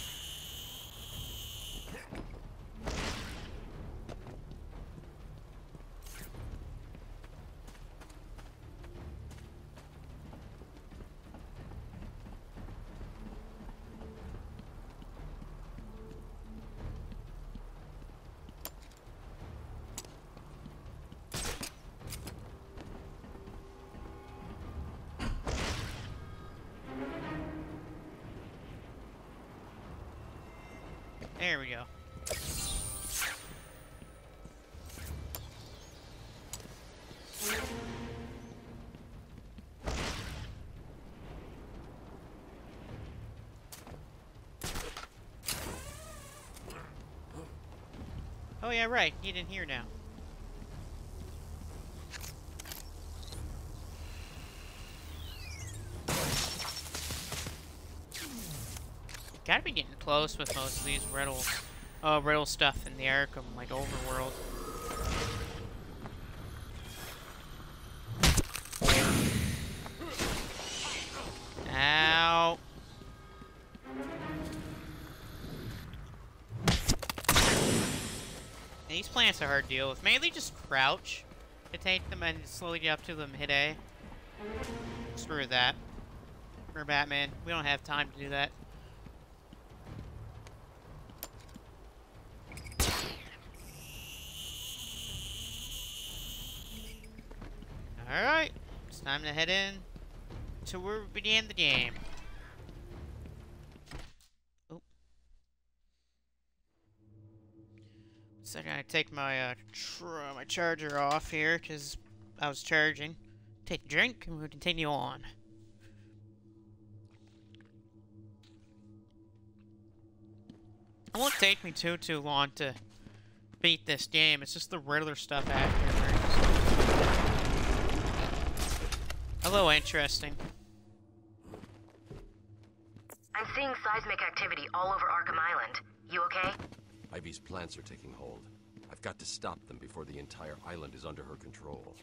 S1: Yeah, right. Get in here now. Gotta be getting close with most of these riddle, uh, riddle stuff in the Arkham, like, overworld. Plants are hard deal with. Mainly just crouch to take them and slowly get up to them, hit A. Screw that. We're Batman. We don't have time to do that. Alright, it's time to head in to where we began the game. Take my uh, my charger off here because I was charging. Take a drink and we'll continue on. It won't take me too too long to beat this game. It's just the Riddler stuff afterwards. Hello, interesting.
S11: I'm seeing seismic activity all over Arkham Island. You okay?
S4: Ivy's plants are taking hold. Got to stop them before the entire island is under her control.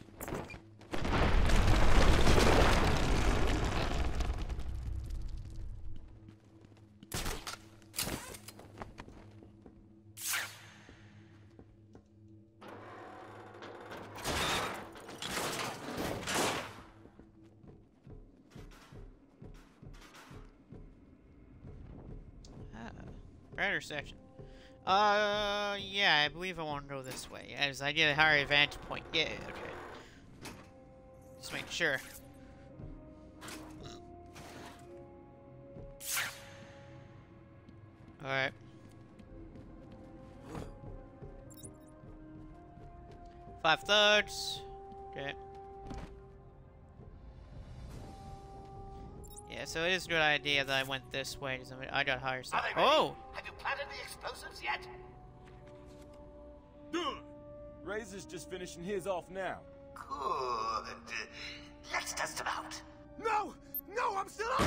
S1: Uh, intersection. Uh, yeah, I believe I want to go this way. As I get a higher vantage point. Yeah, okay. Just make sure. Alright. Five thirds. Okay. Yeah, so it is a good idea that I went this way. I got higher stuff. Oh!
S3: Explosives yet?
S2: Done! Razor's just finishing his off now.
S3: Good. Let's test them out.
S2: No! No, I'm still up!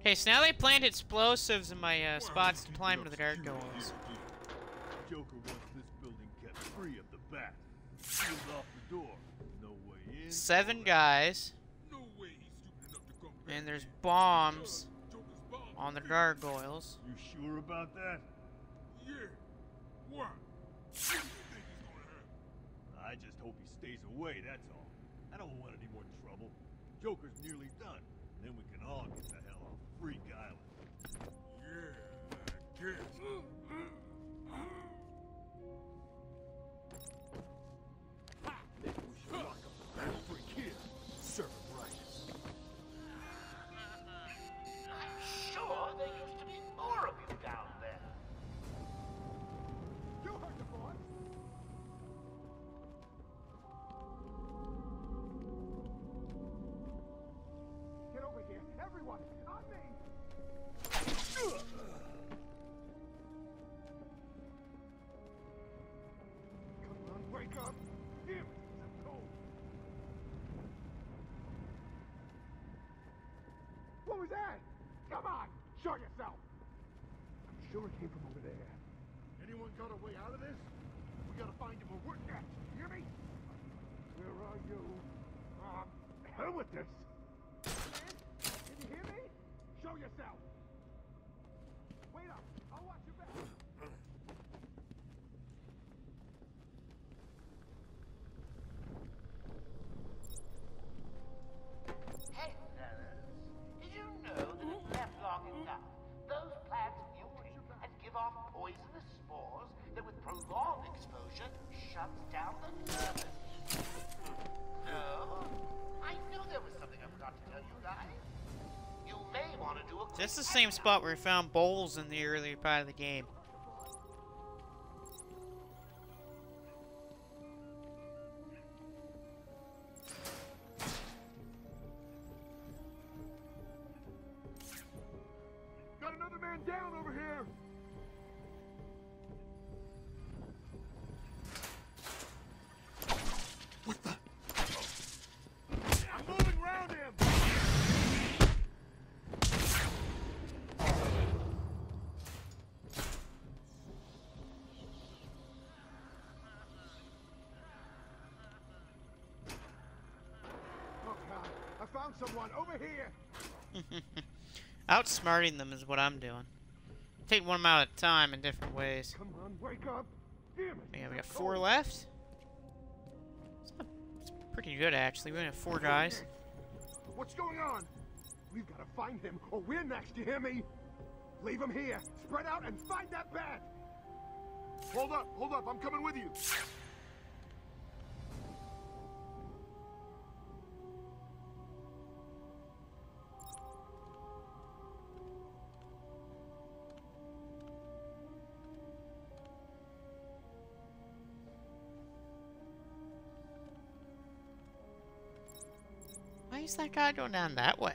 S1: Okay, so now they plant explosives in my uh, spots to climb to the gargoyles.
S2: Joker wants this building kept free of the bat. Sealed off the door. No way in.
S1: Seven guys. And there's bombs on the gargoyles.
S2: You sure about that?
S15: Yeah. What?
S2: I just hope he stays away, that's all. I don't want any more trouble. Joker's nearly done. Then we can all get the hell off Freak Island.
S15: Yeah, I guess.
S2: Over there. Anyone got a way out of this? We gotta find him or we're next. You hear me? Where are you? Um, hell with this.
S1: That's the same spot where we found Boles in the earlier part of the game. Outsmarting them is what I'm doing. Take one out at a time in different ways.
S2: Come on, wake up. Damn it.
S1: Yeah, we got four left. It's, not, it's pretty good, actually. We only have four guys.
S2: What's going on? We've got to find him, or we're next. You hear me? Leave him here. Spread out and find that bat. Hold up, hold up. I'm coming with you.
S1: Why is that guy going down that way?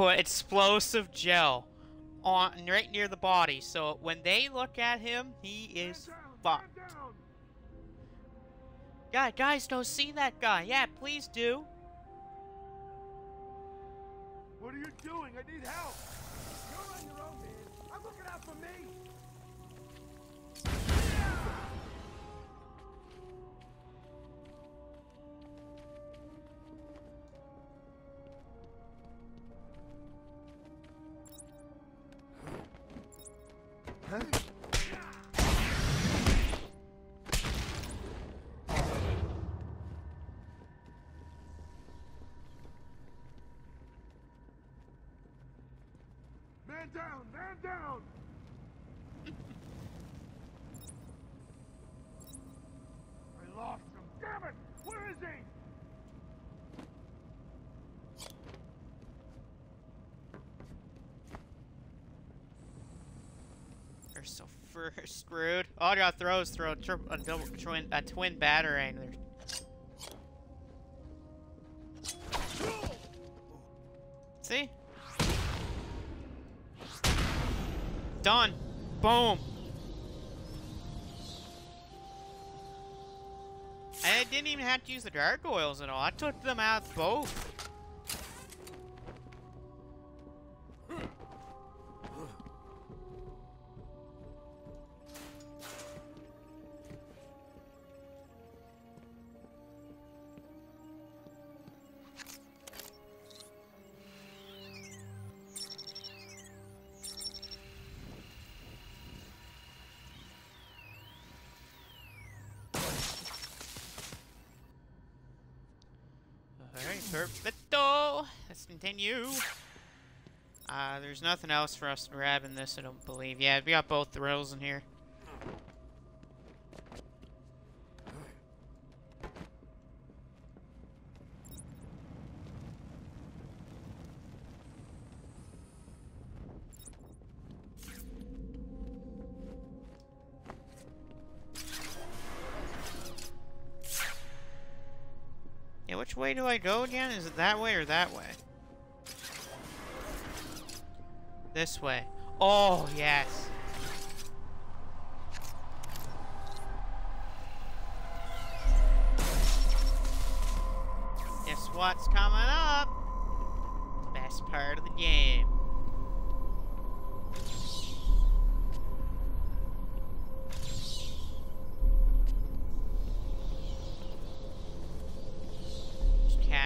S1: Put explosive gel on right near the body, so when they look at him, he is fucked. God, guys, don't see that guy. Yeah, please do.
S2: What are you doing? I need help. Man down! Man down! I lost him. Damn it! Where is he?
S1: They're so (laughs) screwed. All got throws throw a, a double twin a twin batarang. They're See? Done. Boom. I didn't even have to use the gargoyles at all. I took them out both. you. Uh, there's nothing else for us to grab in this, I don't believe. Yeah, we got both thrills in here. Yeah, which way do I go again? Is it that way or that way? This way. Oh, yes. Guess what's coming up? Best part of the game.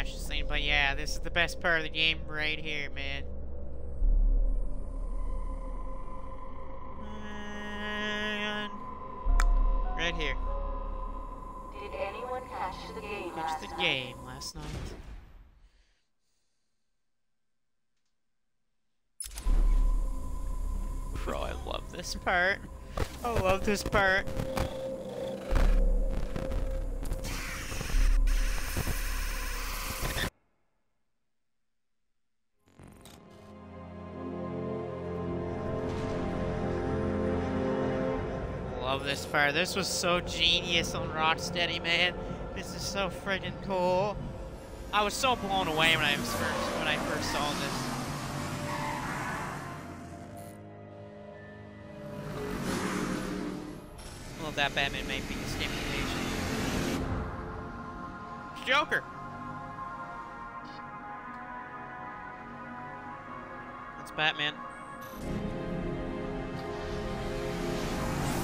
S1: Saying, but yeah, this is the best part of the game right here, man. Part. I love this part. Love this part. This was so genius on Rocksteady, man. This is so friggin' cool. I was so blown away when I first when I first saw this. That Batman may be stimulation. Joker. That's Batman.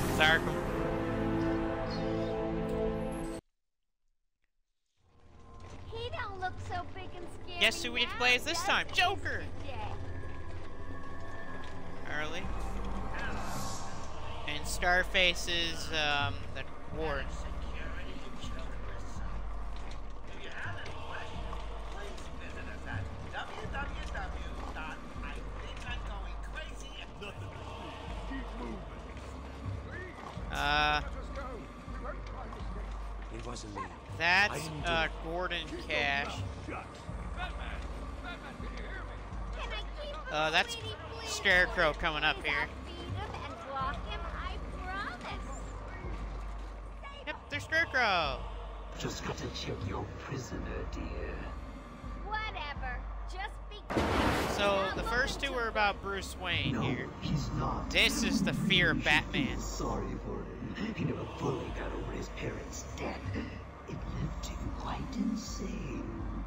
S1: It's Arkham.
S13: He don't look so big and scary.
S1: Guess who we get to play as this time? Joker. And Starface is um, the ward. Uh,
S4: It wasn't me.
S1: that's
S4: I didn't do
S1: uh. Gordon Cash. Uh, that's Scarecrow coming up here.
S13: Feed him and block him, I promise.
S1: Yep, there's Scarecrow.
S16: Just got to check your prisoner, dear.
S13: Whatever. Just be
S1: So the first two were about Bruce Wayne
S16: No,
S1: here.
S16: he's not.
S1: This is the fear of Batman.
S16: sorry for him. He never fully got over his parents' death. It left him quite insane.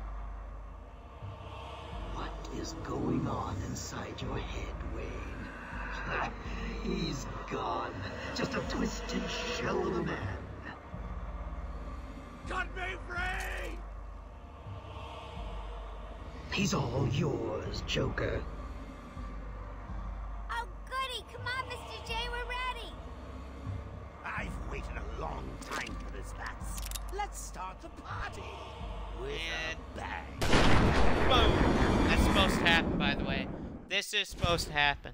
S16: What is going on inside your head, Wayne? (laughs) He's gone. Just a twisted shell of a man.
S2: Cut me free!
S16: He's all yours, Joker.
S13: Oh, goody. Come on, Mr. J, we're ready.
S3: I've waited a long time for this, lads. Let's start the party. With a bang.
S1: Boom. That's supposed to happen, by the way. This is supposed to happen.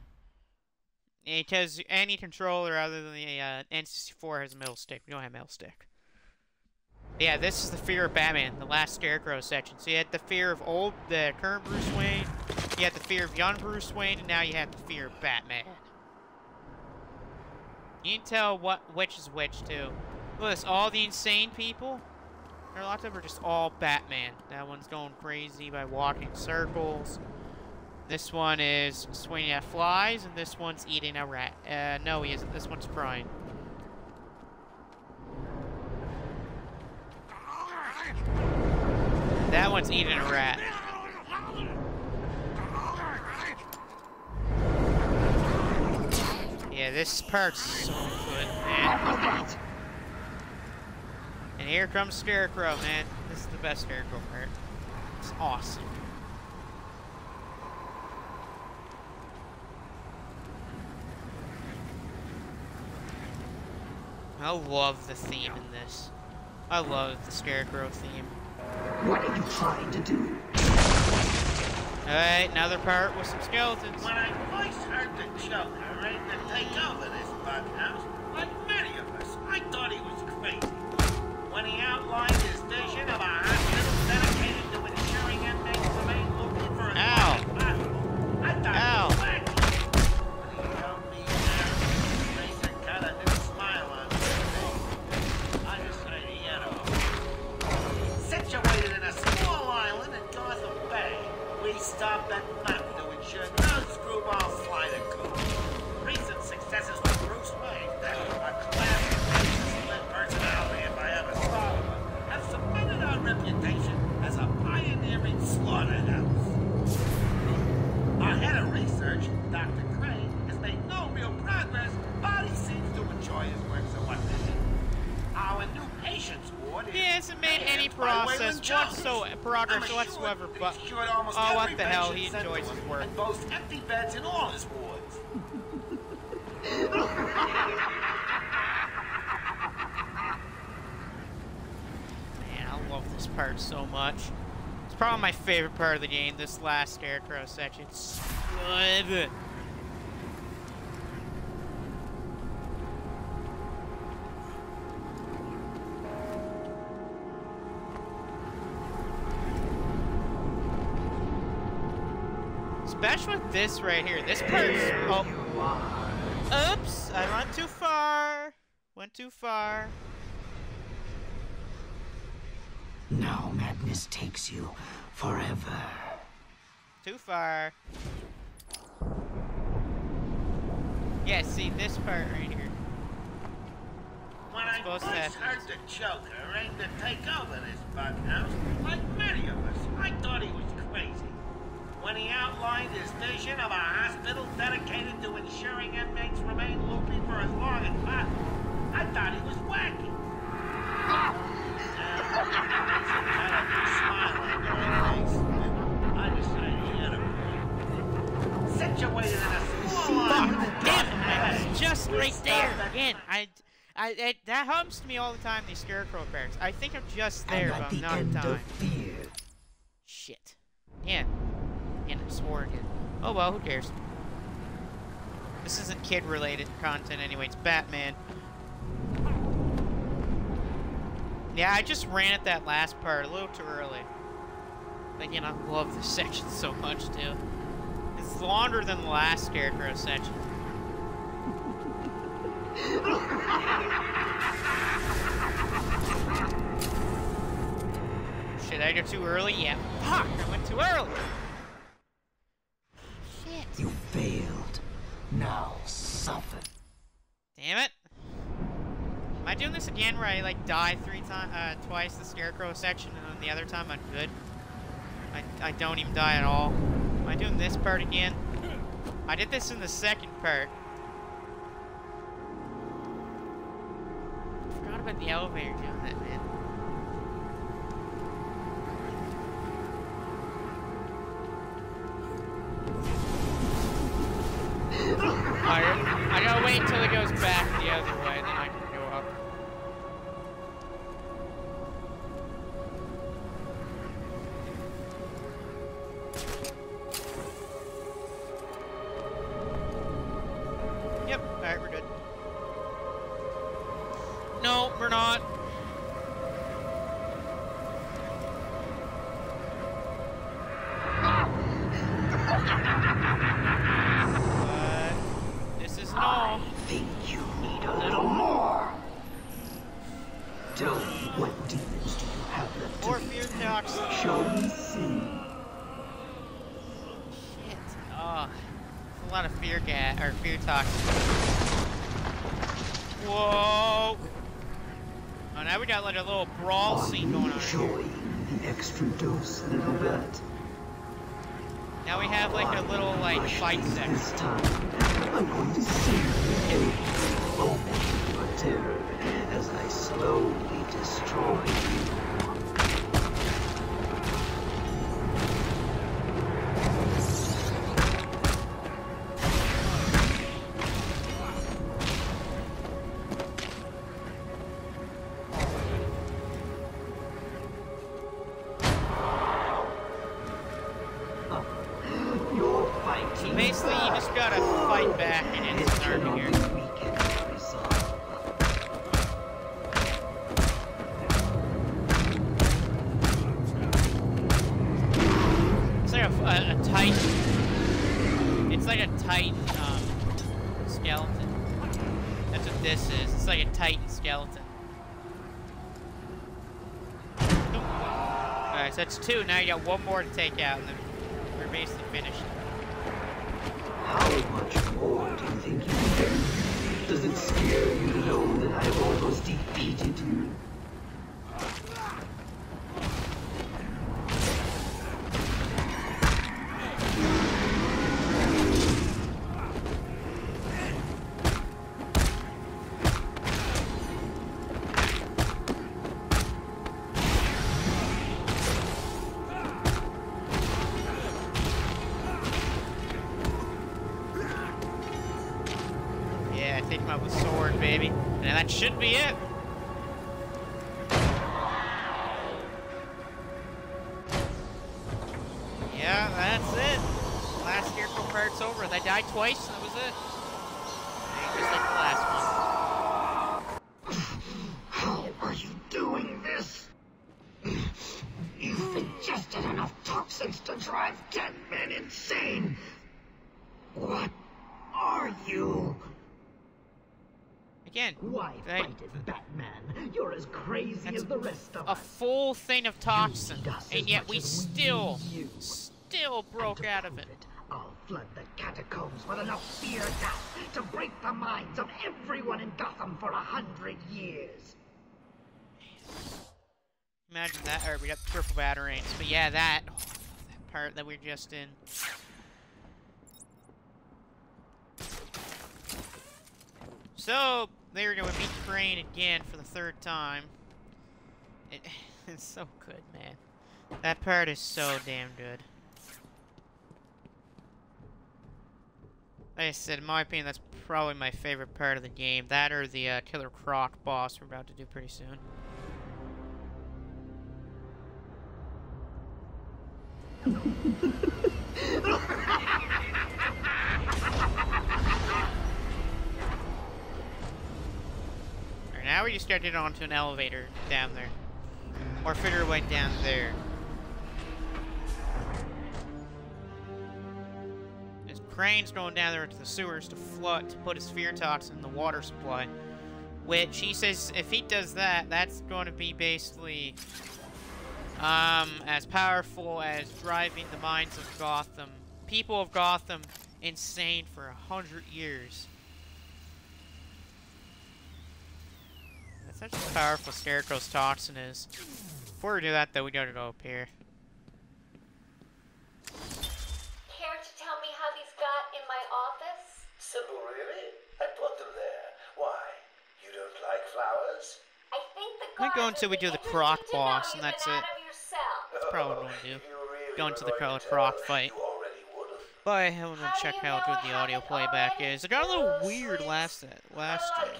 S1: Because any controller other than the uh, N64 has a middle stick. We don't have a middle stick. Yeah, this is the fear of Batman, the last Scarecrow section. So you had the fear of old, the current Bruce Wayne, you had the fear of young Bruce Wayne, and now you have the fear of Batman. You can tell what which is which too. Look at this, all the insane people. There are lots of them are just all Batman. That one's going crazy by walking circles. This one is swinging at flies, and this one's eating a rat. Uh, no, he isn't. This one's crying. That one's eating a rat. Yeah, this part's so good, man. And here comes Scarecrow, man. This is the best Scarecrow part. It's awesome. I love the theme in this. I love the Scarecrow theme.
S16: What are you trying to do?
S1: Alright, another part with some skeletons.
S3: When I first heard the Joker ready to take over this bug house, like many of us, I thought he was crazy. When he outlined his vision of a hospital dedicated to ensuring inmates remain open for as long as possible, I thought
S1: Ow. Process whatsoever, progress
S3: I'm
S1: whatsoever, but
S3: he's cured almost
S1: oh, what the hell, he enjoys his work.
S3: And boasts empty beds in all his wards.
S1: Man, I love this part so much. It's probably my favorite part of the game, this last Scarecrow section. It's good. Especially with this right here. This part's... Oh. Oops! I went too far. Went too far.
S16: Now madness takes you forever.
S1: Too far. Yeah, see this part right here.
S3: When
S1: It's
S3: I
S1: supposed
S3: first
S1: to-
S3: heard the Joker aimed to take over this bug house, like many of us, I thought he was crazy. When he outlined his vision of a hospital dedicated to ensuring inmates remain loopy for as long as possible, I thought he was wacky. A kind of smile on my face. I decided he had a point. Situated in a small island
S1: Damn it! I was just right there again. I, I, it, that humps to me all the time. These scarecrow parents. I think I'm just there,
S16: and
S1: but
S16: at
S1: I'm
S16: the
S1: not in
S16: end
S1: time.
S16: of fear,
S1: Shit. Yeah. And I swore again. Oh well, who cares? This isn't kid-related content anyway. It's Batman. Yeah, I just ran at that last part a little too early. But again, I love this (laughs) section so much too. It's longer than the last Scarecrow section. (laughs) Shit, I go too early? Yeah. Fuck, I went too early.
S16: You failed. Now suffer.
S1: Damn it. Am I doing this again where I like die three times, uh, twice the scarecrow section, and then the other time I'm good? I, I don't even die at all. Am I doing this part again? I did this in the second part. Forgot about the elevator doing that, man. I, I gotta wait until it goes back the other way, then I can fight
S16: next. Time, I'm going to see
S1: two. Now you got one more to take out, and then
S16: that
S1: should be it. Yeah, that's it. Last scarecrow part's over. They died twice, and that was it. Just like the last one.
S16: How are you doing this? You've ingested enough toxins to drive dead men insane. What are you?
S1: Again,
S16: Why
S1: they-
S16: fight as Batman? You're as crazy
S1: That's
S16: as the rest of
S1: a full thing of toxin, and yet we
S16: we
S1: still,
S16: you.
S1: still broke out of it.
S16: I'll flood the catacombs with enough fear gas to break the minds of everyone in Gotham for a hundred years.
S1: Imagine that, or we got triple batarangs. But yeah, that, oh, that part that we are just in. So, they're going to meet Crane again for the third time. It, (laughs) it's so good, man. That part is so damn good. Like I said, in my opinion, that's probably my favorite part of the game. That or the uh, Killer Croc boss we're about to do pretty soon. (laughs) Alright, now we just got to get onto an elevator down there. Our way down there. His Crane's going down there into the sewers to flood to put his fear toxin in the water supply. Which he says if he does that, that's going to be basically um, as powerful as driving the minds of Gotham, people of Gotham, insane for a hundred years. That's such a powerful Scarecrow's toxin is. Before we do that, though, we gotta go up here.
S13: Care to tell me how these got in my office?
S3: Simple, really? I put them there. Why? You don't like flowers?
S13: I think the
S1: I'm gonna go until we do the Croc boss, and
S13: you've
S1: that's
S13: been
S1: it.
S13: out.
S1: That's probably what I'm gonna do. Go into the Killer Croc fight. But I haven't gonna check how good the audio playback is. It got a little weird last uh, last stream.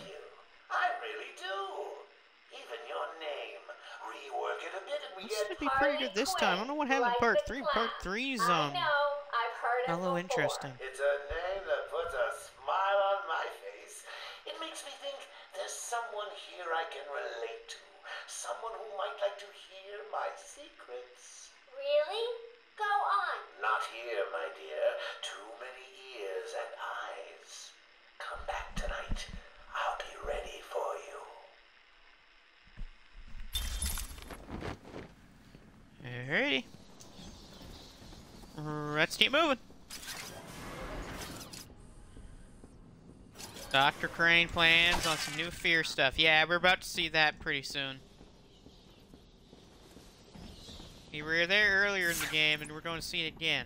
S3: It a bit and we
S1: This
S3: get
S1: should be pretty good this time. I don't know what happened in part three. Part three's um
S13: I've heard
S1: a little interesting.
S3: It's a name that puts a smile on my face. It makes me think there's someone here I can relate to. Someone who might like to hear my secrets.
S13: Really? Go on.
S3: Not here, my dear. Too many ears and eyes. Come back tonight. I'll be ready for you.
S1: Alrighty. Let's keep moving. Dr. Crane plans on some new fear stuff. Yeah, we're about to see that pretty soon. We were there earlier in the game, and we're going to see it again.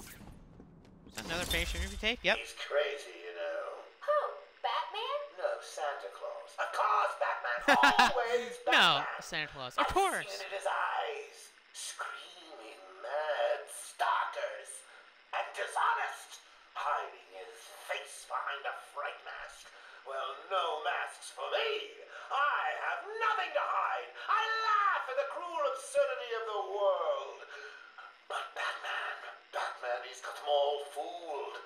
S1: Is that another patient review tape? Yep.
S3: He's crazy, you know.
S13: Who? Batman?
S3: No, Santa Claus. Of course, Batman. (laughs) Always Batman.
S1: no, Santa Claus. Of
S3: I've
S1: course.
S3: Screaming mad stalkers. And dishonest. Hiding his face behind a fright mask. Well, no masks for me. I have nothing to hide. I laugh at the cruel absurdity of the world. But Batman, Batman, he's got them all fooled.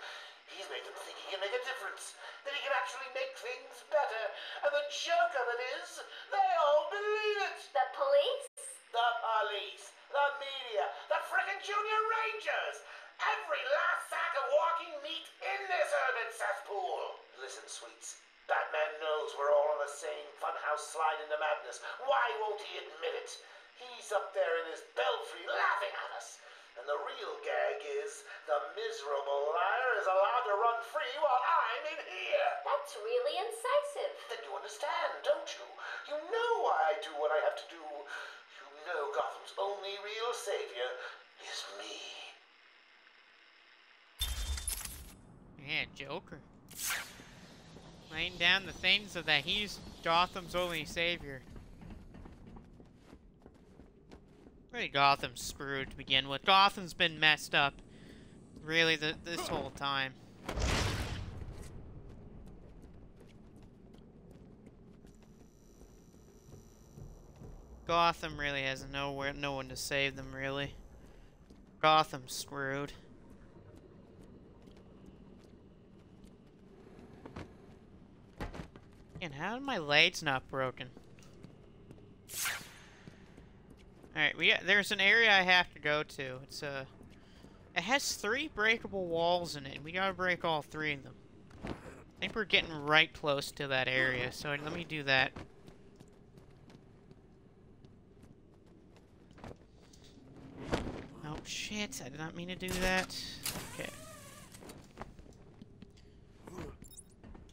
S3: He's made them think he can make a difference, that he can actually make things better. And the joke of it is, they all believe it.
S13: The police?
S3: The police, the media, the frickin' junior rangers. Every last sack of walking meat in this urban cesspool. Listen, sweets. Batman knows we're all on the same funhouse slide into madness. Why won't he admit it? He's up there in his belfry laughing at us. And the real gag is the miserable liar is allowed to run free while I'm in here.
S13: That's really incisive.
S3: Then you understand, don't you? You know why I do what I have to do. You know Gotham's only real savior is me.
S1: Yeah, Joker. Laying down the things so that he's Gotham's only savior. Really, Gotham's screwed to begin with. Gotham's been messed up, really, the, this (clears throat) whole time. Gotham really has nowhere, no one to save them, really. Gotham's screwed. And how are my lights not broken? Alright, we there's an area I have to go to. It's a... Uh, it has three breakable walls in it, we gotta break all three of them. I think we're getting right close to that area, so let me do that. Oh shit, I did not mean to do that. Okay.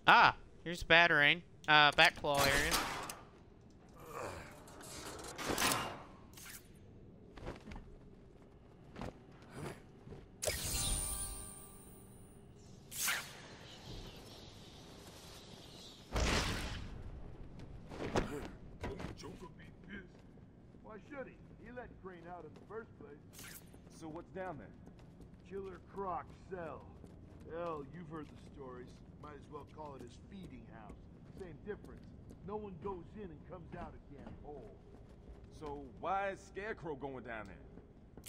S1: Ah, here's Batarang. Uh, Batclaw area.
S2: Why should he? He let Crane out in the first place.
S17: So what's down there?
S2: Killer Croc cell. Hell, you've heard the stories. Might as well call it his feeding house. Same difference. No one goes in and comes out again whole.
S17: So why is Scarecrow going down there?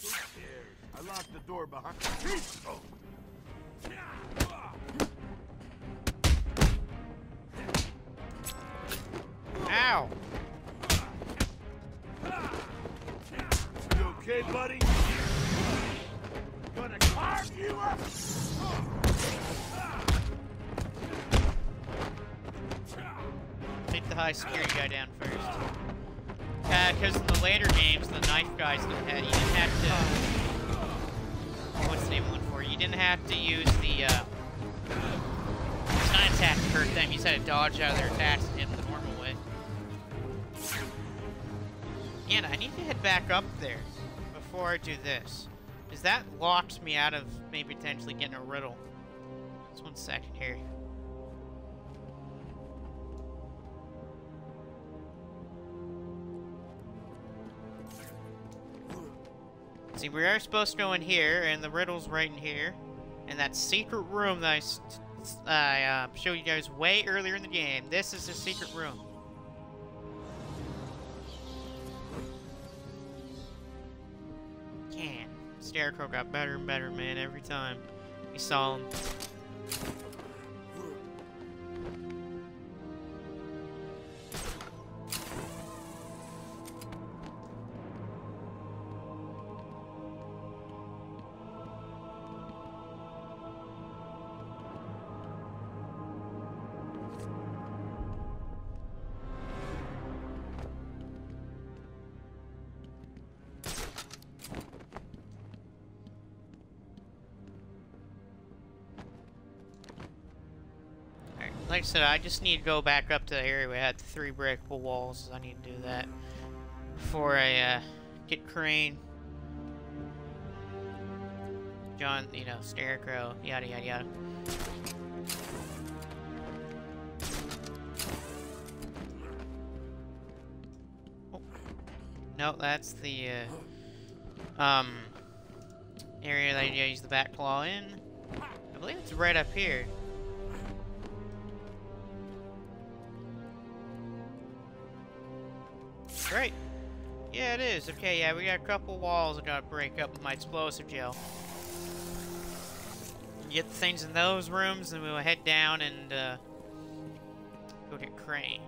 S2: Who cares? I locked the door behind. Oh.
S1: Ow!
S2: You okay, buddy? Gonna carve you up?
S1: Take the high security guy down first. Uh, because in the later games, the knife guys didn't have, you didn't have to... What's the name one for? You didn't have to use the, uh... It's not attack to hurt them, you just had to dodge out of their attacks and hit them the normal way. And I need to head back up there before I do this. Because that locks me out of maybe potentially getting a riddle. Just one second here. See, we are supposed to go in here, and the riddle's right in here. And that secret room that I uh, showed you guys way earlier in the game. This is the secret room. Can. Scarecrow got better and better, man, every time we saw him. Like I said, I just need to go back up to the area we had the three breakable walls. I need to do that before I uh, get Crane, John, you know, Scarecrow, yada yada yada. Oh. No, that's the uh, um area that you use the bat claw in. I believe it's right up here. Great. Yeah, it is. Okay, yeah, we got a couple walls I gotta break up with my explosive gel. Get the things in those rooms, and we'll head down and uh, go get Crane.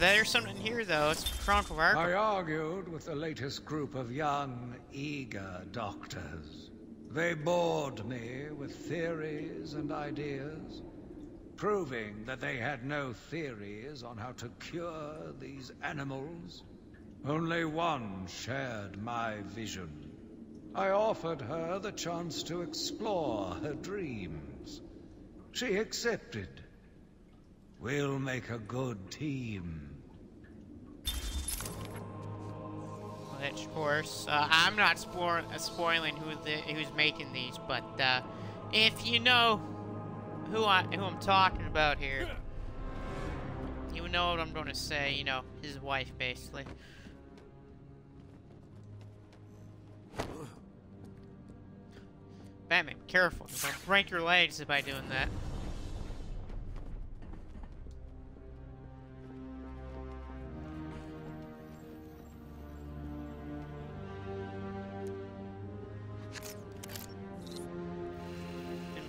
S1: There's something here, though. It's of
S14: I argued with the latest group of young, eager doctors. They bored me with theories and ideas, proving that they had no theories on how to cure these animals. Only one shared my vision. I offered her the chance to explore her dreams. She accepted. We'll make a good team.
S1: Of course, uh, I'm not spoil spoiling who the who's making these, but uh, if you know who I who I'm talking about here, you know what I'm going to say. You know, his wife, basically. Batman, careful! Don't break your legs by doing that.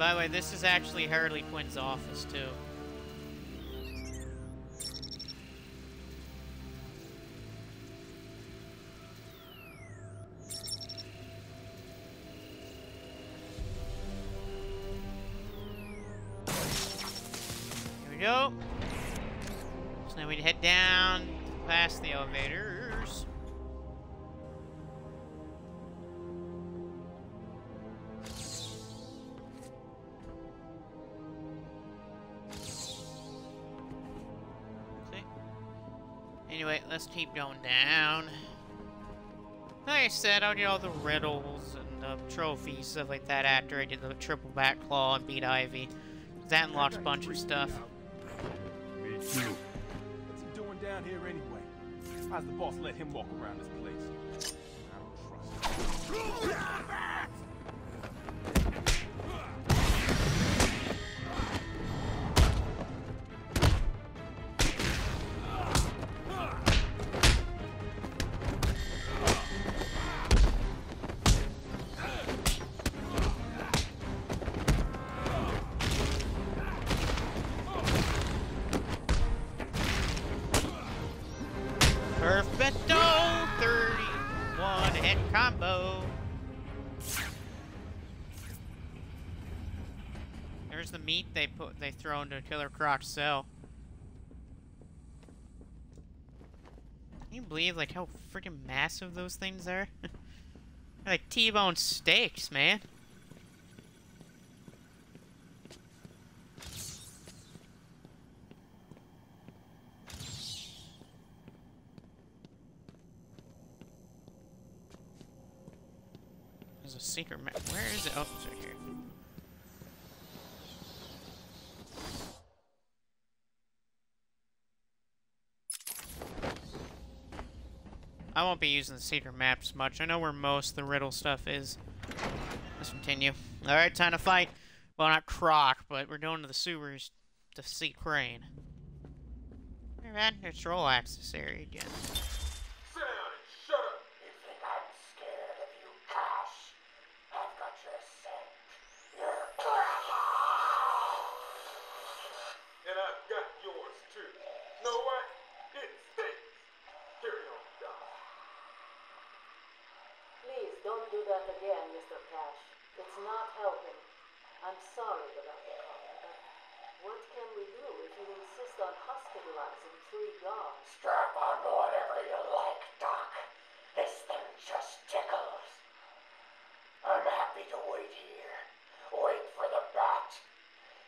S1: By the way, this is actually Harley Quinn's office, too. Here we go. So now we head down past the elevators. Let's keep going down. Like I said, I'll get all the riddles and the trophies, stuff like that after I did the triple bat claw and beat Ivy. That unlocks a bunch of stuff.
S2: What's he doing down here anyway? How's the boss let him walk around this place? I don't trust him.
S1: There's the meat they put they throw into Killer Croc's cell. Can you believe like how freaking massive those things are? (laughs) Like T-bone steaks, man. Won't be using the secret maps much. I know where most of the riddle stuff is. Let's continue. Alright, time to fight. Well, not Croc, but we're going to the sewers to see Crane. We're at access area again.
S15: Sit down and shut up!
S18: You think I'm scared of you, Cash? I've got your scent. You're
S15: And I've got yours too. Know what? It stinks. Carry on, Doc.
S6: Please don't do that again, Mr. Cash. It's not helping. I'm sorry about the comment, but what can we do if you insist on hospitalizing three guards?
S18: Strap on whatever you like, Doc. This thing just tickles. I'm happy to wait here. Wait for the bat.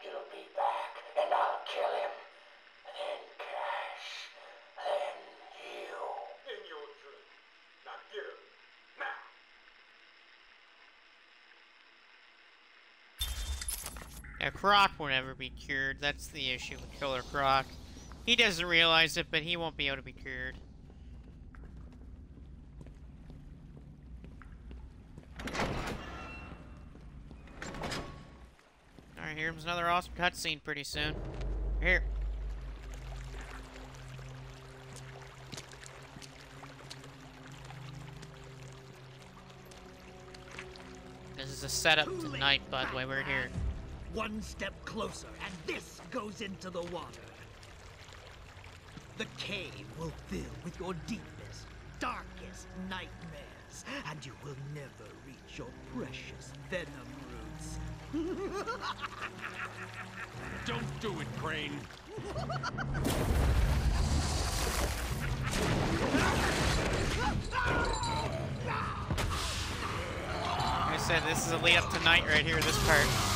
S18: He'll be back, and I'll kill him. Then Cash. Then you.
S15: In your dream. Now get him. Now.
S1: Yeah, Croc will never be cured. That's the issue with Killer Croc. He doesn't realize it, but he won't be able to be cured. Alright, here's another awesome cutscene pretty soon. Here. This is a setup tonight, by the way, we're here.
S19: One step closer, and this goes into the water. The cave will fill with your deepest, darkest nightmares, and you will never reach your precious venom roots. (laughs)
S12: Don't do it, Crane.
S1: I said, this is a lead up to night right here, this part.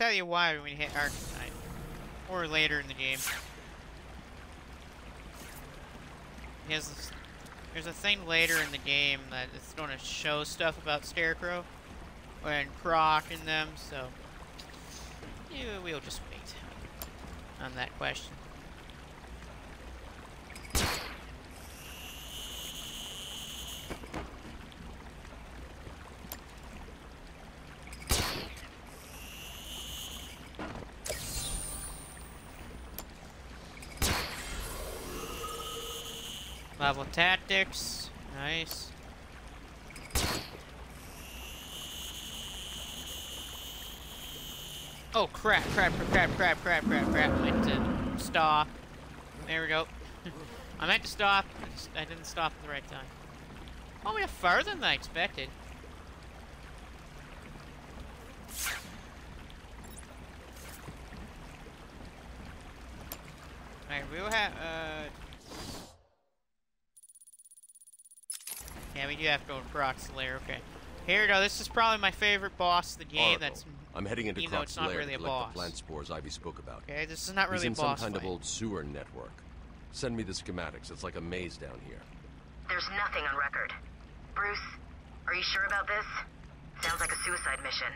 S1: Tell you why when we hit Arcanine. Or later in the game. Because there's a thing later in the game that is going to show stuff about Scarecrow and Croc and them, so yeah, we'll just wait on that question. Level tactics. Nice. Oh crap, crap, crap, crap, crap, crap, crap. I meant to stop. There we go. (laughs) I meant to stop. I, just, I didn't stop at the right time. Oh, we're further than I expected. Alright, we'll have, uh... Yeah, we do have to go to Croc's lair, okay. Here we go, this is probably my favorite boss of the game,
S4: Oracle,
S1: that's...
S4: I'm heading into
S1: even though
S4: Croc's
S1: it's not
S4: lair
S1: really
S4: to
S1: a
S4: collect
S1: boss.
S4: the plant spores Ivy spoke about.
S1: Okay, this is not really
S4: He's
S1: a
S4: in
S1: boss
S4: some kind
S1: fight.
S4: of old sewer network. Send me the schematics. It's like a maze down here.
S11: There's nothing on record. Bruce, are you sure about this? Sounds like a suicide mission.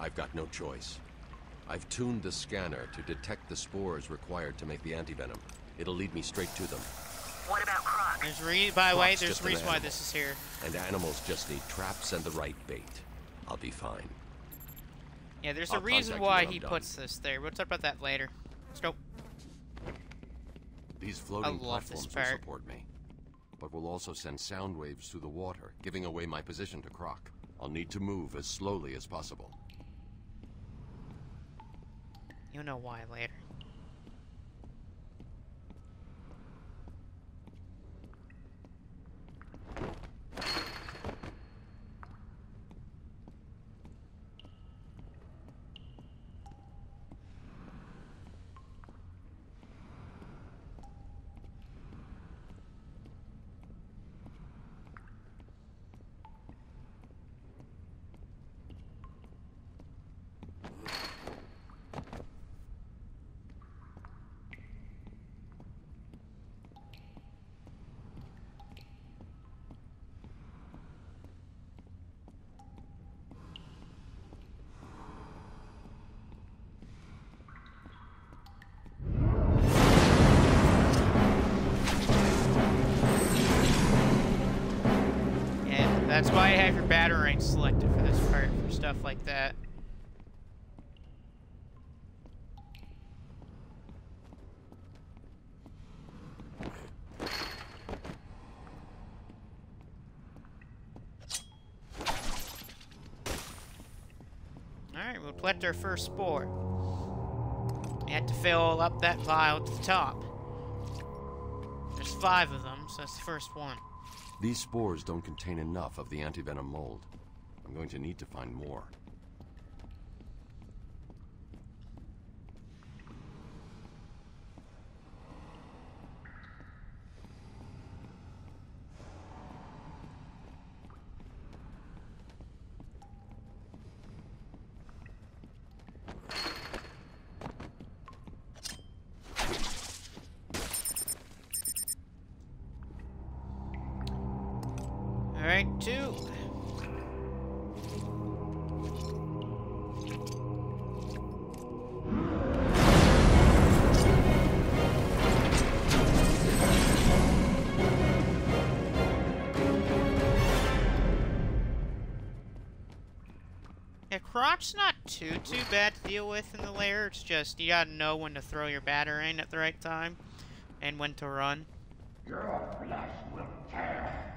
S4: I've got no choice. I've tuned the scanner to detect the spores required to make the antivenom. It'll lead me straight to them.
S11: What about Croc?
S1: There's re by the way, there's
S4: just
S1: a
S4: an
S1: reason why this is here.
S4: And animals just need traps and the right bait. I'll be fine.
S1: Yeah, there's a
S4: I'll
S1: reason why he
S4: done.
S1: puts this there. We'll talk about that later. Let's go.
S4: These floating platforms will support me. But will also send sound waves through the water, giving away my position to Croc. I'll need to move as slowly as possible.
S1: You'll know why later. Yeah, that's why I have your batarang selected for this part, for stuff like that. Alright, we'll collect our first spore. We had to fill up that vial to the top. There's five of them, so that's the first one.
S4: These spores don't contain enough of the antivenom mold. I'm going to need to find more.
S1: Croc's not too, too bad to deal with in the lair. It's just, you gotta know when to throw your batter in at the right time, and when to run.
S2: Your flesh will tear.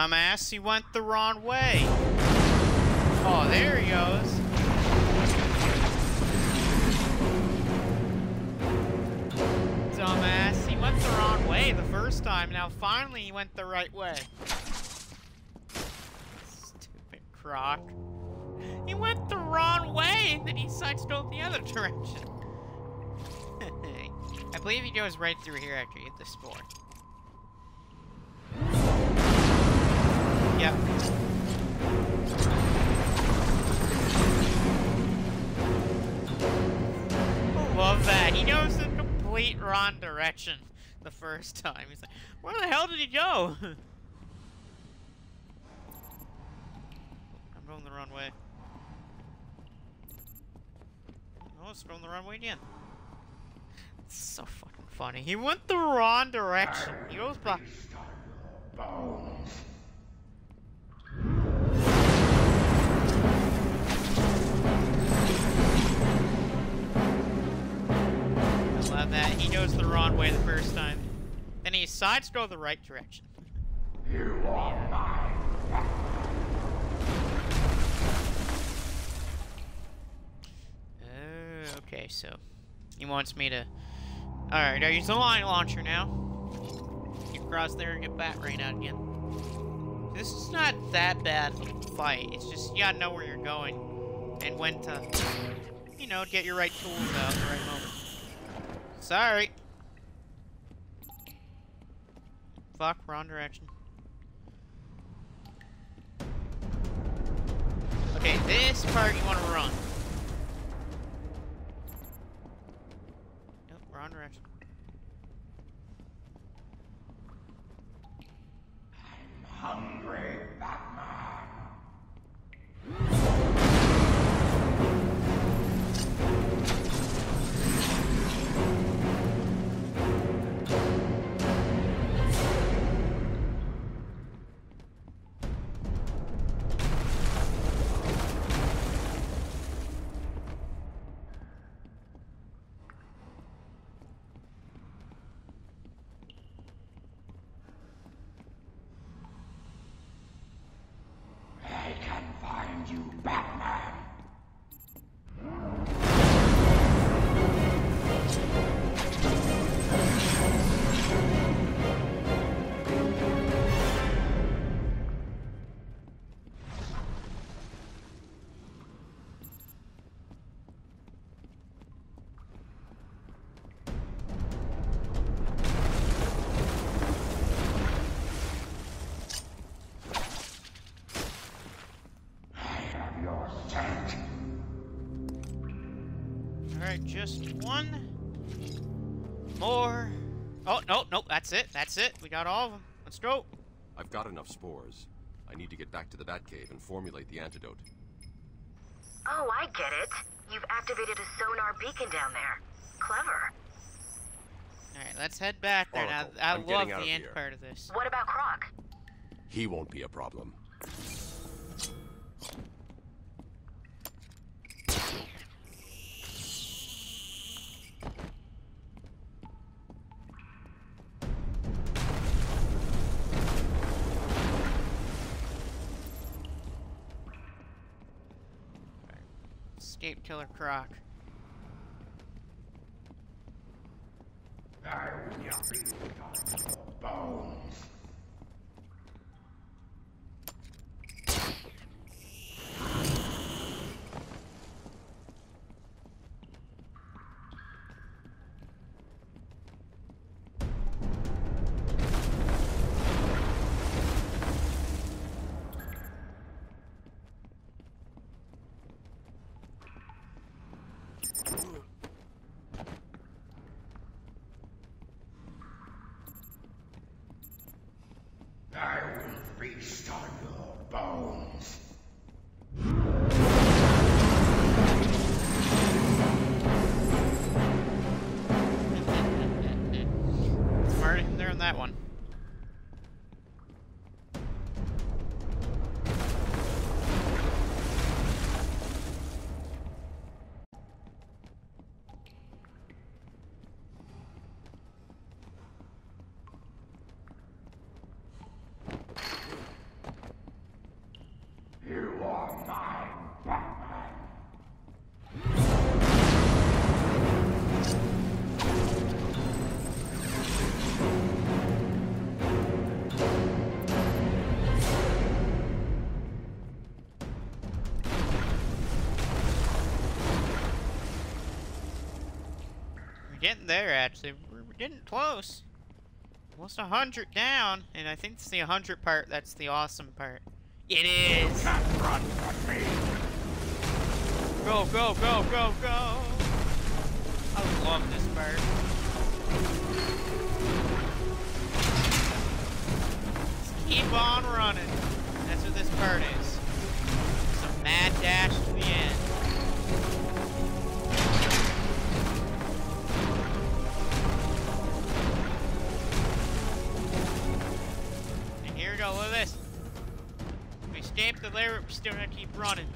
S1: Dumbass, he went the wrong way. Oh, there he goes. Dumbass, he went the wrong way the first time. Now finally he went the right way. Stupid croc. He went the wrong way and then he sidestepped the other direction. (laughs) I believe he goes right through here after you hit the spore. Yep. Love that. He knows the complete wrong direction the first time. He's like, where the hell did he go? (laughs) I'm going the wrong way. Oh, it's going the wrong way again. It's so fucking funny. He went the wrong direction. He goes back. Love that. He goes the wrong way the first time. Then he decides to go the right direction.
S2: You are mine.
S1: Oh, okay, so he wants me to. Alright, I use the line launcher now. Get across there and get batarang out again. This is not that bad of a fight. It's just you gotta know where you're going and when to, you know, get your right tools out at the right moment. Sorry. Fuck, wrong direction. Okay, this part you want to run. Nope, wrong direction.
S2: Hungry
S1: just one more. Oh, no, no, that's it. That's it. We got all of them. Let's go.
S4: I've got enough spores. I need to get back to the Batcave and formulate the antidote.
S11: Oh, I get it. You've activated a sonar beacon down there. Clever.
S1: Alright, let's head back there. Now, I
S4: I'm
S1: love the end
S4: here.
S1: part of this.
S11: What about Croc?
S4: He won't be a problem.
S1: Escape Killer Croc.
S2: I will be bones.
S1: There, actually. We're getting close. Almost a hundred down, and I think it's the hundred part that's the awesome part. It is. Go, go, go, go, go! I love this part. Just keep on running. That's what this part is. A mad dash to the end. The we're still gonna keep running.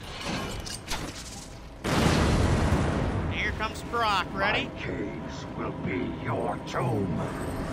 S1: Here comes Croc, ready?
S2: My caves will be your tomb.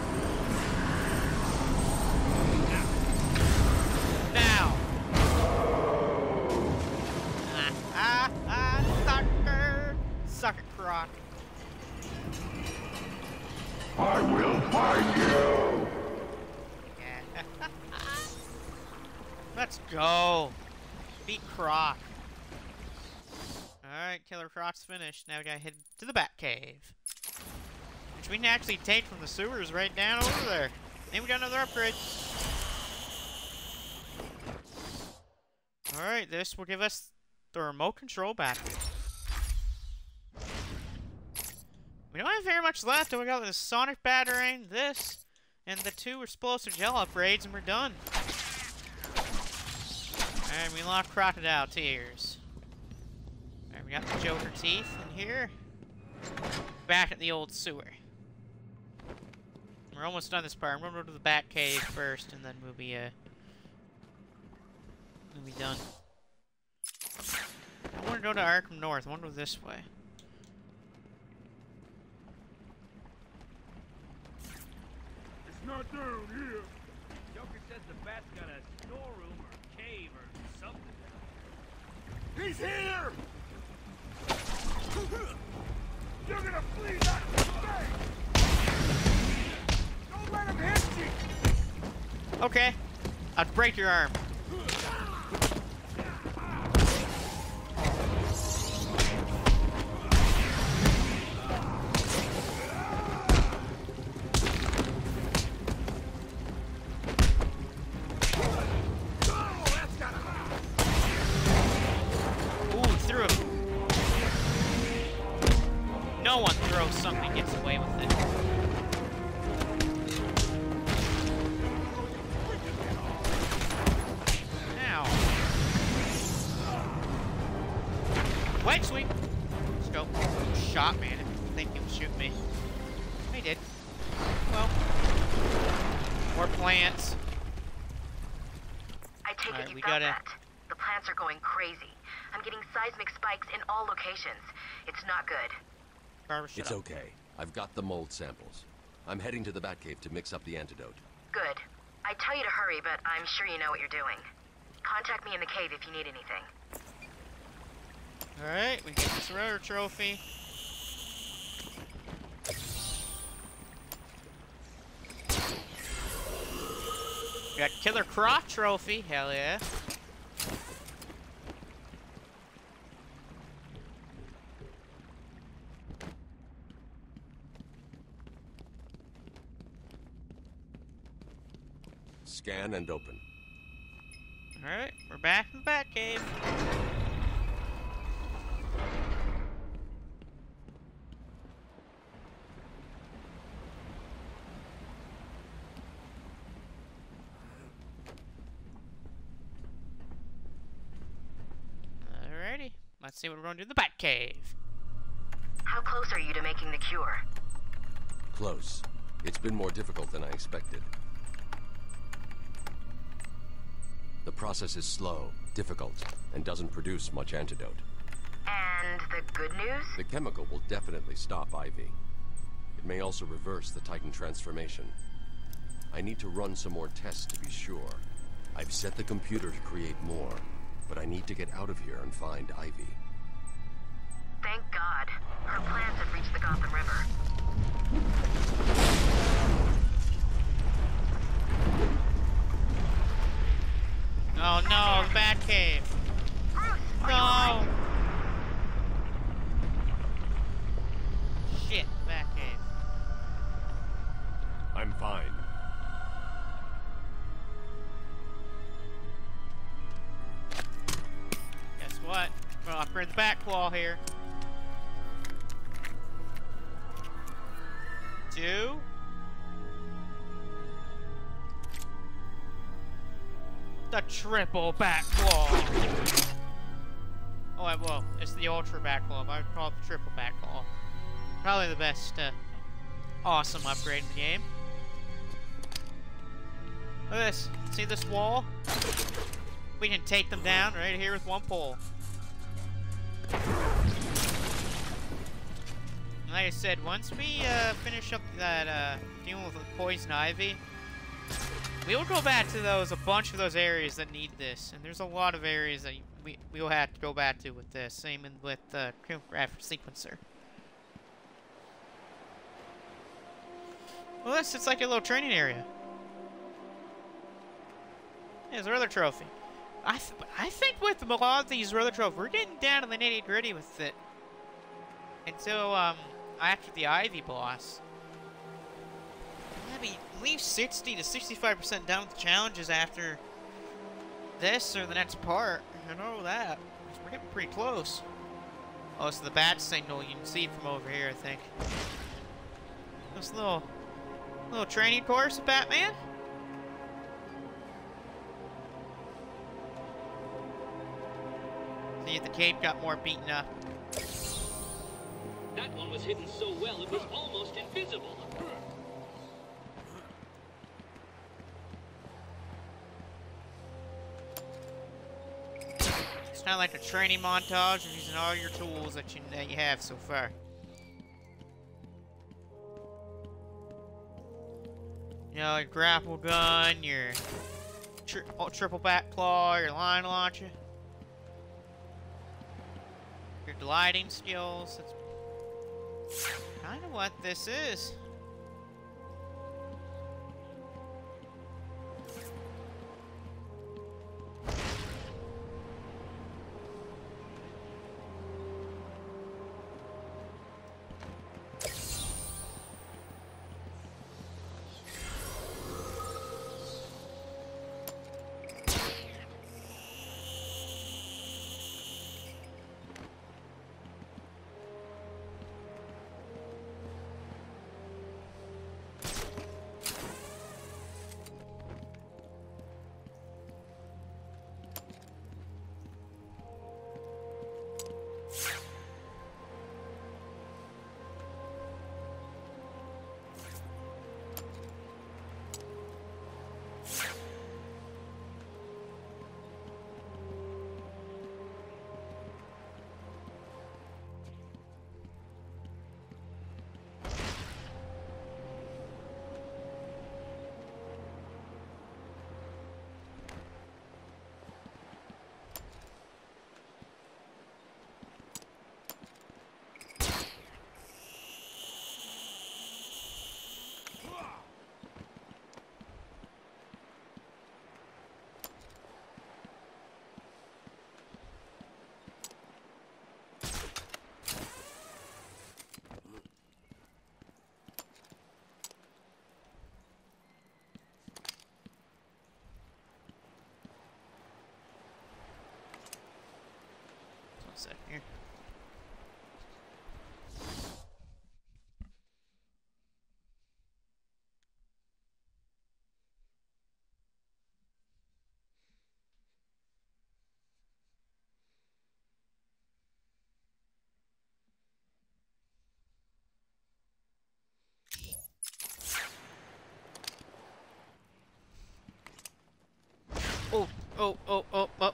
S1: Finished. Now we gotta head to the Bat Cave. Which we can actually take from the sewers right down over there. And we got another upgrade. Alright, this will give us the remote control battery. We don't have very much left, and we got the sonic batarang, this, and the two explosive gel upgrades, and we're done. And we lock crocodile tears. Alright, we got the Joker teeth in here. Back at the old sewer. We're almost done this part. I'm gonna go to the Bat Cave first, and then we'll be uh, we'll be done. I want to go to Arkham North. I want to go this way.
S17: It's not down here. Joker says the bat's got a storeroom or cave or something.
S2: He's here!
S1: Okay. I'll break your arm.
S11: The plants are going crazy. I'm getting seismic spikes in all locations. It's not good.
S1: Barbara,
S4: It's
S1: up.
S4: okay. I've got the mold samples. I'm heading to the Batcave to mix up the antidote.
S11: Good. I tell you to hurry, but I'm sure you know what you're doing. Contact me in the cave if you need anything.
S1: Alright, we get this rare trophy. We got Killer Croc trophy, hell yeah.
S4: Scan and open.
S1: Alright, we're back in the Batcave. Alrighty, let's see what we're going to do in the Batcave.
S11: How close are you to making the cure?
S4: Close. It's been more difficult than I expected. The process is slow, difficult, and doesn't produce much antidote.
S11: And the good news?
S4: The chemical will definitely stop Ivy. It may also reverse the Titan transformation. I need to run some more tests to be sure. I've set the computer to create more, but I need to get out of here and find Ivy.
S11: Thank God. Her plans have reached the Gotham River.
S1: Oh no, bat cave. No. Shit, bat cave. I'm fine. Guess what? Well, I the back wall here. Triple bat claw. Oh, well, it's the ultra bat claw. I call it the triple bat claw. Probably the best, uh, awesome upgrade in the game. Look at this. See this wall? We can take them down right here with one pull. Like I said, once we uh, finish up that uh, dealing with the poison ivy, we will go back to those a bunch of those areas that need this, and there's a lot of areas that we we will have to go back to with this. Same with uh, Graph Sequencer. Well, this it's like a little training area. There's another trophy. I th I think with a lot of these other trophies, we're getting down to the nitty gritty with it. Until um after the Ivy boss. At least 60 to 65% down with challenges after this or the next part. I know that. We're getting pretty close. Oh, it's the bat signal. You can see it from over here, I think. This little, little training course of Batman. See if the cape got more beaten up.
S7: That one was hidden so well it was almost invisible.
S1: It's not like a training montage of using all your tools that you, that you have so far. You know, your grapple gun, your tri oh, triple bat claw, your line launcher. Your gliding skills. That's kind of what this is. Second here. Oh, oh, oh, oh, oh.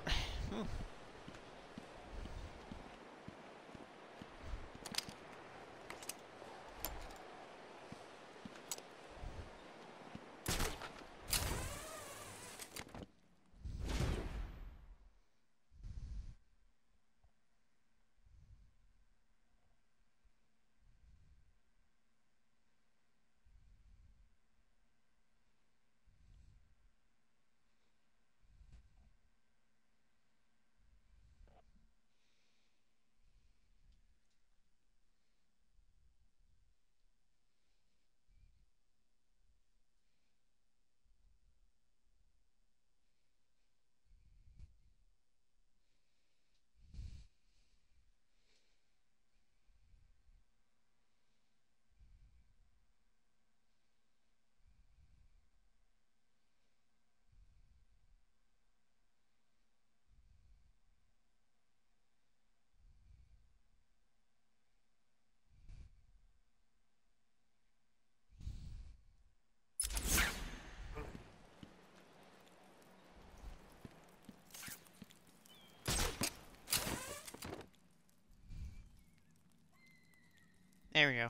S1: There we go.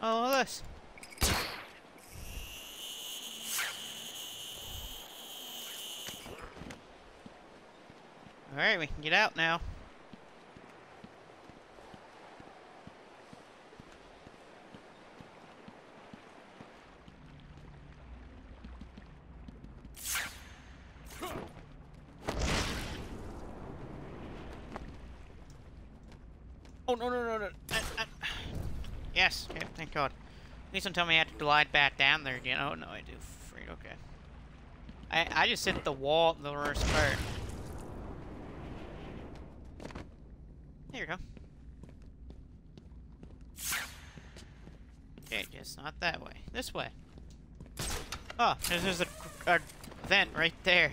S1: Oh, this. Alright, we can get out now. Oh, no, no, no, no. I, I... Yes, okay, thank God. Please don't tell me I have to glide back down there again. Oh, no, I do. Freak, okay. I, I just hit the wall the worst part. There you go. Okay, just not that way. This way. Oh, there's, there's a, a vent right there.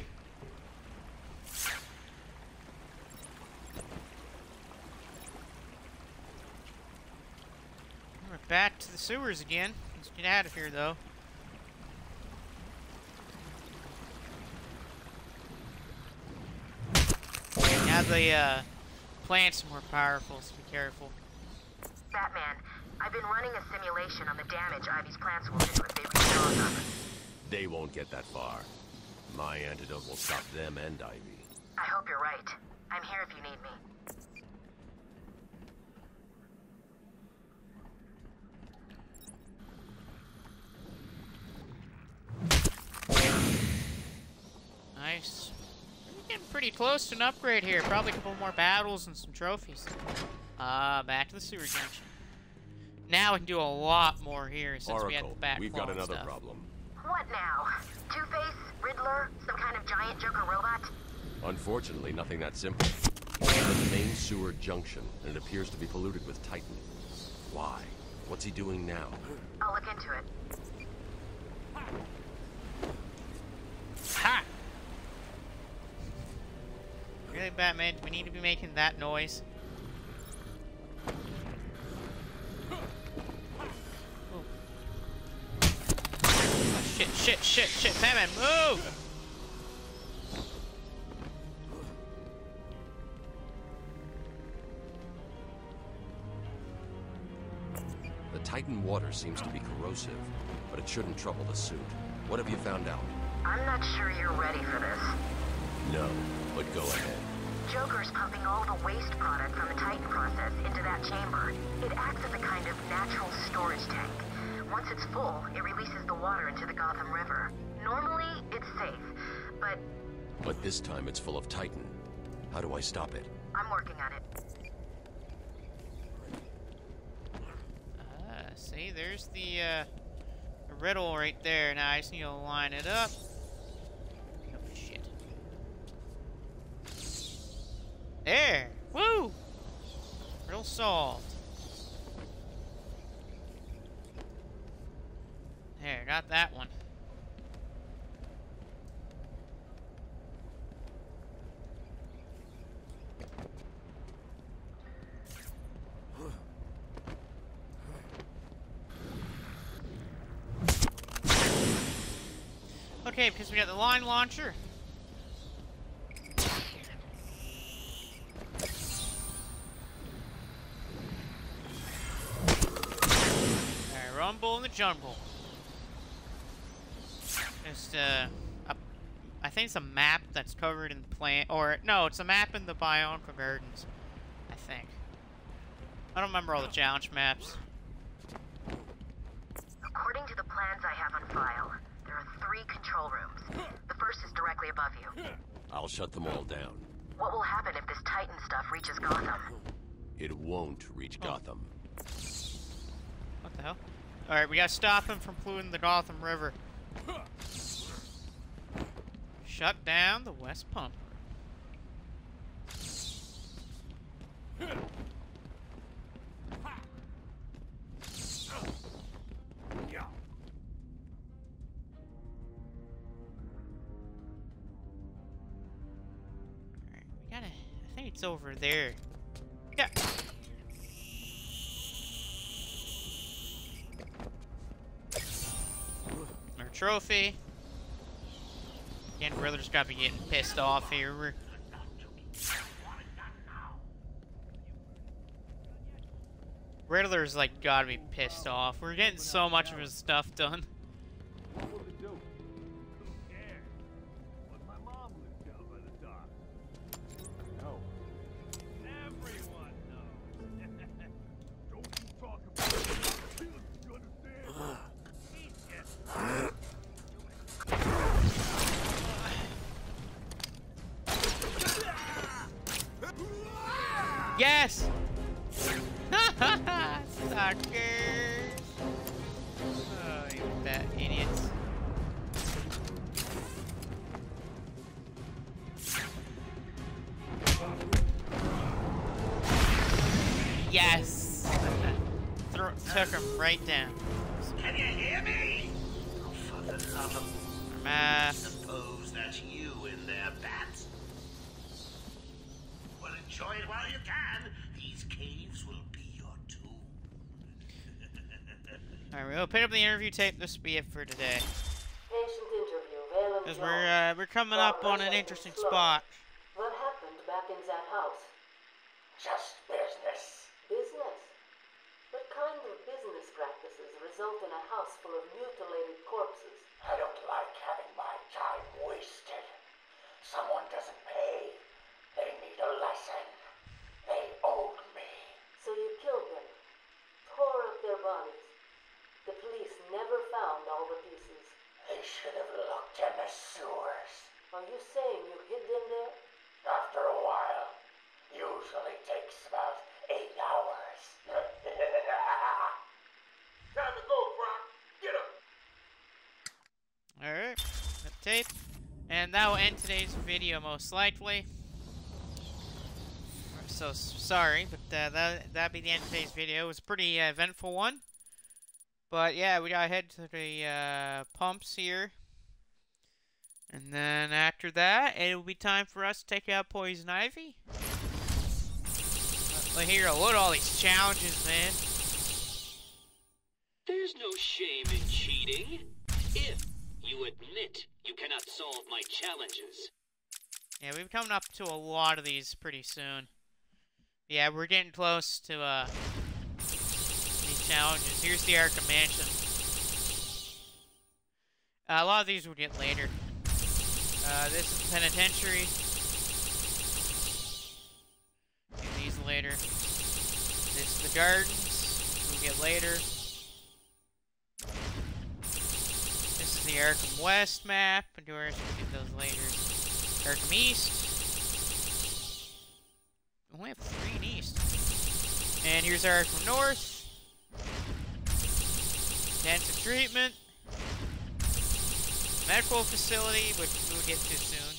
S1: We're back to the sewers again. Let's get out of here, though. Now the uh, plants are more powerful, so be careful.
S11: Batman, I've been running a simulation on the damage Ivy's plants will do if they reach Gotham.
S4: They won't get that far. My antidote will stop them and Ivy.
S11: I hope you're right. I'm here if you need me.
S1: Nice. We're getting pretty close to an upgrade here. Probably a couple more battles and some trophies. Uh, back to the sewer junction. Now we can do a lot more here since
S4: Oracle,
S1: we had the back
S4: we've got another
S1: stuff.
S4: problem.
S11: What now? Two-Face? Riddler? Some kind of giant Joker robot?
S4: Unfortunately, nothing that simple. We're The main sewer junction, and it appears to be polluted with Titan. Why? What's he doing now?
S11: I'll look into it.
S1: Ha! Really, Batman? Do we need to be making that noise? Oh. Oh, shit, shit, shit, shit. Batman, move!
S4: The Titan water seems to be corrosive, but it shouldn't trouble the suit. What have you found out?
S11: I'm not sure you're ready for this.
S4: No, but go ahead.
S11: Joker's pumping all the waste product from the Titan process into that chamber. It acts as a kind of natural storage tank. Once it's full, it releases the water into the Gotham River. Normally, it's safe, but
S4: But this time it's full of Titan. How do I stop it?
S11: I'm working on it.
S1: Ah, see, there's the, uh, riddle right there. Now I just need to line it up. Oh, shit. There! Woo! Riddle solved. There, got that one. Okay, because we got the line launcher. Alright, rumble in the jungle. Just, uh, a, I think it's a map that's covered in the plant, or, no, it's a map in the Botanical Gardens, I think. I don't remember all the challenge maps.
S11: According to the plans I have on file, there are three control rooms. The first is directly above you.
S4: I'll shut them all down.
S11: What will happen if this Titan stuff reaches Gotham?
S4: It won't reach Gotham.
S1: What the hell? Alright, we gotta stop him from polluting the Gotham River. Shut down the West Pump. Over there. Yeah. Trophy. Again, Riddler's gotta be getting pissed off here. Riddler's like gotta be pissed off. We're getting so much of his stuff done. Tape. This be it for today. Because we're, uh, we're coming up on an interesting spot.
S20: What happened back in that house?
S3: Just business.
S20: Business? What kind of business practices result in a house full of mutilated corpses?
S3: I don't like having my time wasted. Someone doesn't pay. They need a lesson. They owed me.
S20: So you killed them, tore up their bodies. The police never found all the pieces.
S3: They should have looked in the sewers.
S20: Are you saying you hid them there?
S3: After a while. Usually takes about eight hours. Time to go, Croc. Get up.
S1: Alright, the tape. And that will end today's video most likely. So sorry, but uh, that that'd be the end of today's video. It was a pretty uh, eventful one. But yeah, we gotta head to the uh, pumps here. And then after that, it will be time for us to take out Poison Ivy. Look here, look at all these challenges, man.
S7: There's no shame in cheating. If you admit you cannot solve my challenges.
S1: Yeah, we've coming up to a lot of these pretty soon. Yeah, we're getting close to uh these challenges. Here's the Arkham Mansion. Uh, a lot of these we'll get later. Uh, this is the penitentiary. Get these later. This is the gardens. We'll get later. This is the Arkham West map. Ours, we'll get those later. Arkham East. We only have three in East. And here's Arkham North. Intensive treatment. Medical facility, which we'll get to soon.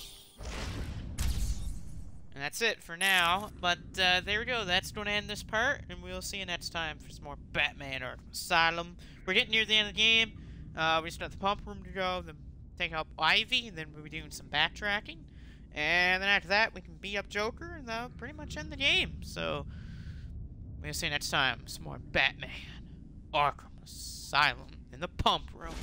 S1: And that's it for now. But uh, there we go. That's going to end this part. And we'll see you next time for some more Batman Arkham Asylum. We're getting near the end of the game. Uh, we still have the pump room to go. Then take out Ivy. And then we'll be doing some backtracking. And then after that, we can beat up Joker. And that'll pretty much end the game. So, we'll see you next time. Some more Batman Arkham Asylum in the pump room.